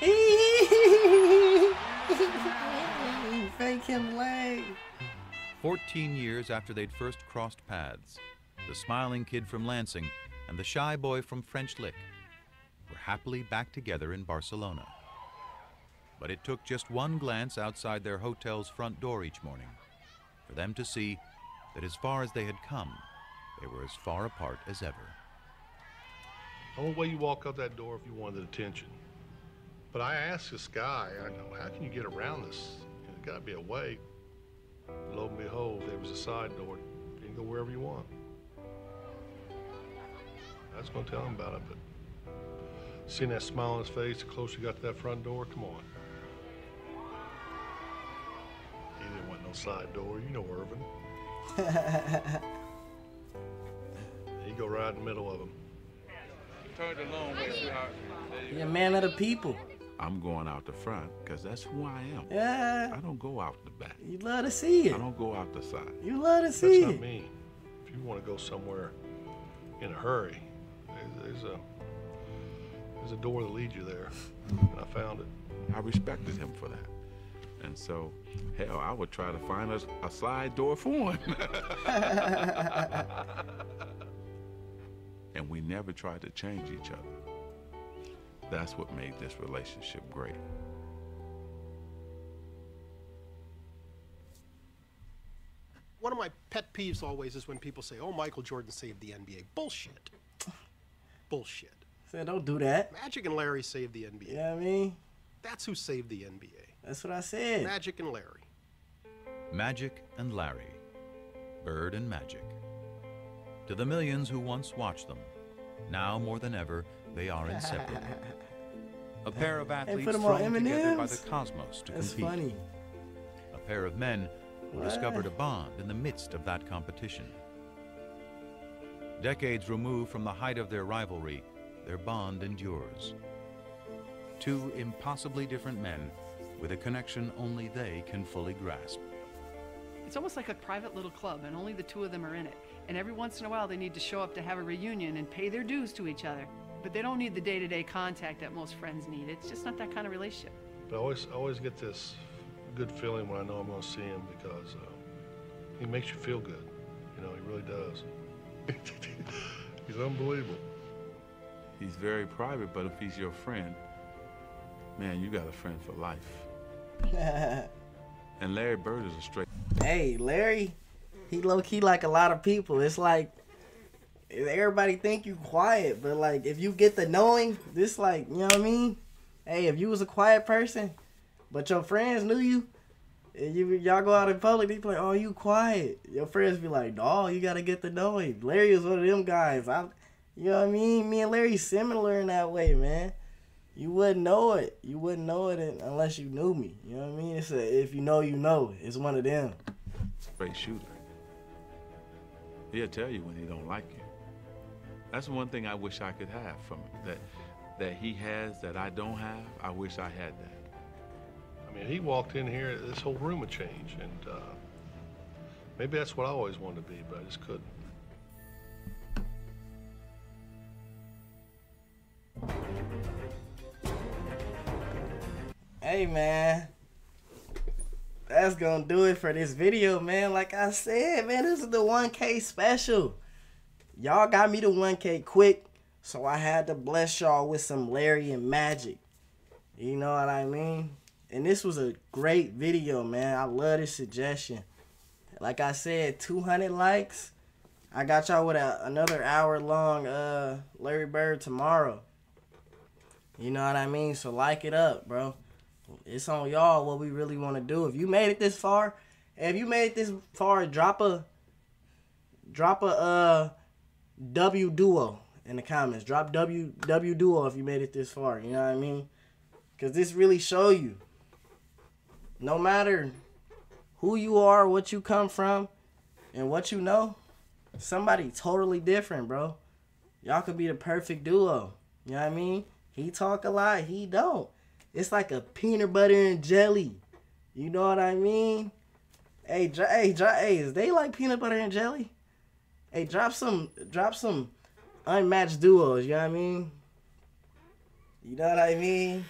Fake him leg. 14 years after they'd first crossed paths, the smiling kid from Lansing and the shy boy from French Lick were happily back together in Barcelona. But it took just one glance outside their hotel's front door each morning for them to see that as far as they had come, they were as far apart as ever. The only way you walk out that door if you wanted attention. But I asked this guy, I go, how can you get around this? There's got to be a way. Lo and behold, there was a side door. You can go wherever you want. I was going to tell him about it, but seeing that smile on his face, the closer you got to that front door, come on. He didn't want no side door. You know Earvin. He go right in the middle of them. Turned a long way, sweetheart. You're a man of the people. I'm going out the front because that's who I am. Yeah. I don't go out the back. You love to see it. I don't go out the side. You love to see That's see not me. If you want to go somewhere in a hurry, there's, there's a there's a door that leads you there, and I found it. I respected him for that. And so, hell, I would try to find a, a side door for him. and we never tried to change each other. That's what made this relationship great. One of my pet peeves always is when people say, "Oh, Michael Jordan saved the NBA." Bullshit. Bullshit. Say, don't do that. Magic and Larry saved the NBA. You know what I mean? That's who saved the NBA. That's what I said. Magic and Larry. Magic and Larry, Bird and Magic. To the millions who once watched them, now more than ever, they are inseparable. A pair of athletes put 'em on thrown together by M&Ms? the cosmos to That's compete. funny. A pair of men who What? discovered a bond in the midst of that competition. Decades removed from the height of their rivalry, their bond endures. Two impossibly different men with a connection only they can fully grasp. It's almost like a private little club, and only the two of them are in it. And every once in a while, they need to show up to have a reunion and pay their dues to each other. But they don't need the day to day contact that most friends need. It's just not that kind of relationship. But I always I always get this good feeling when I know I'm going to see him because uh, he makes you feel good. You know, he really does. He's unbelievable. He's very private, but if he's your friend, man, you got a friend for life. and Larry Bird is a straight. hey, Larry, he low key like a lot of people. It's like everybody think you quiet, but like if you get the knowing, this like you know what I mean. Hey, if you was a quiet person, but your friends knew you, and you y'all go out in public, be like, "Oh, you quiet." Your friends be like, "Dog, you gotta get to know him." Larry is one of them guys. I, you know what I mean. Me and Larry similar in that way, man. You wouldn't know it. You wouldn't know it unless you knew me. You know what I mean? It's a, if you know, you know. It's one of them. Straight shooter. He'll tell you when he don't like you. That's one thing I wish I could have from him. That that he has that I don't have. I wish I had that. I mean, he walked in here, this whole room would change, and uh, maybe that's what I always wanted to be, but I just couldn't. Hey man, that's gonna do it for this video, man. Like I said, man, this is the 1K special. Y'all got me to 1K quick, so I had to bless y'all with some Larry and Magic. You know what I mean? And this was a great video, man. I love this suggestion. Like I said, 200 likes. I got y'all with a, another hour long uh Larry Bird tomorrow. You know what I mean? So like it up, bro. It's on y'all what we really want to do. If you made it this far, if you made it this far, drop a drop a uh W duo in the comments. Drop W W duo if you made it this far. You know what I mean? Cause this really show you. No matter who you are, what you come from, and what you know, somebody totally different, bro. Y'all could be the perfect duo. You know what I mean? He talk a lot, he don't. It's like a peanut butter and jelly. You know what I mean? Hey, dr- hey, hey, is they like peanut butter and jelly? Hey, drop some, drop some unmatched duos. You know what I mean? You know what I mean?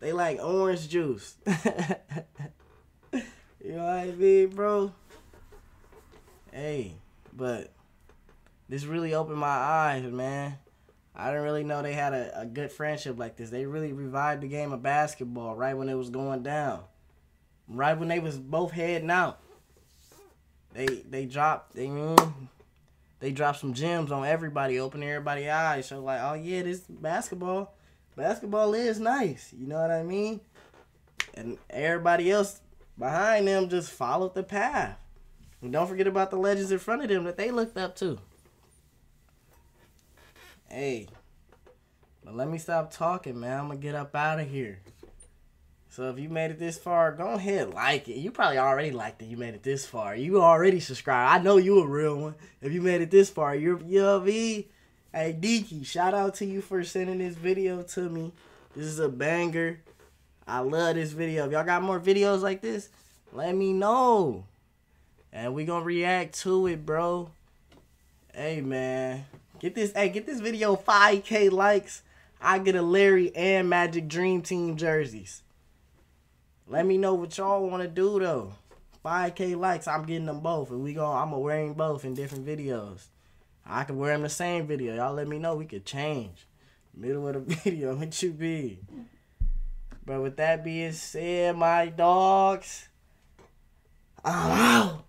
They like orange juice. you know what I mean, bro? Hey, but this really opened my eyes, man. I didn't really know they had a, a good friendship like this. They really revived the game of basketball right when it was going down. Right when they was both heading out. They they dropped they they dropped some gems on everybody, opening everybody eyes. So like, oh yeah, this basketball basketball is nice. You know what I mean? And everybody else behind them just followed the path. And don't forget about the legends in front of them that they looked up to. Hey, but let me stop talking, man. I'm gonna get up out of here. So if you made it this far, go ahead like it. You probably already liked it. You made it this far. You already subscribed. I know you a real one. If you made it this far, you're you know mean? Hey Deaky, shout out to you for sending this video to me. This is a banger. I love this video. If y'all got more videos like this, let me know. And we gonna react to it, bro. Hey man. Get this hey, get this video 5k likes. I get a Larry and Magic Dream Team jerseys. Let me know what y'all want to do though. 5k likes, I'm getting them both. And we go I'm gonna wear them both in different videos. I can wear them the same video. Y'all let me know we could change. Middle of the video, what you be? But with that being said, my dogs, I'm out.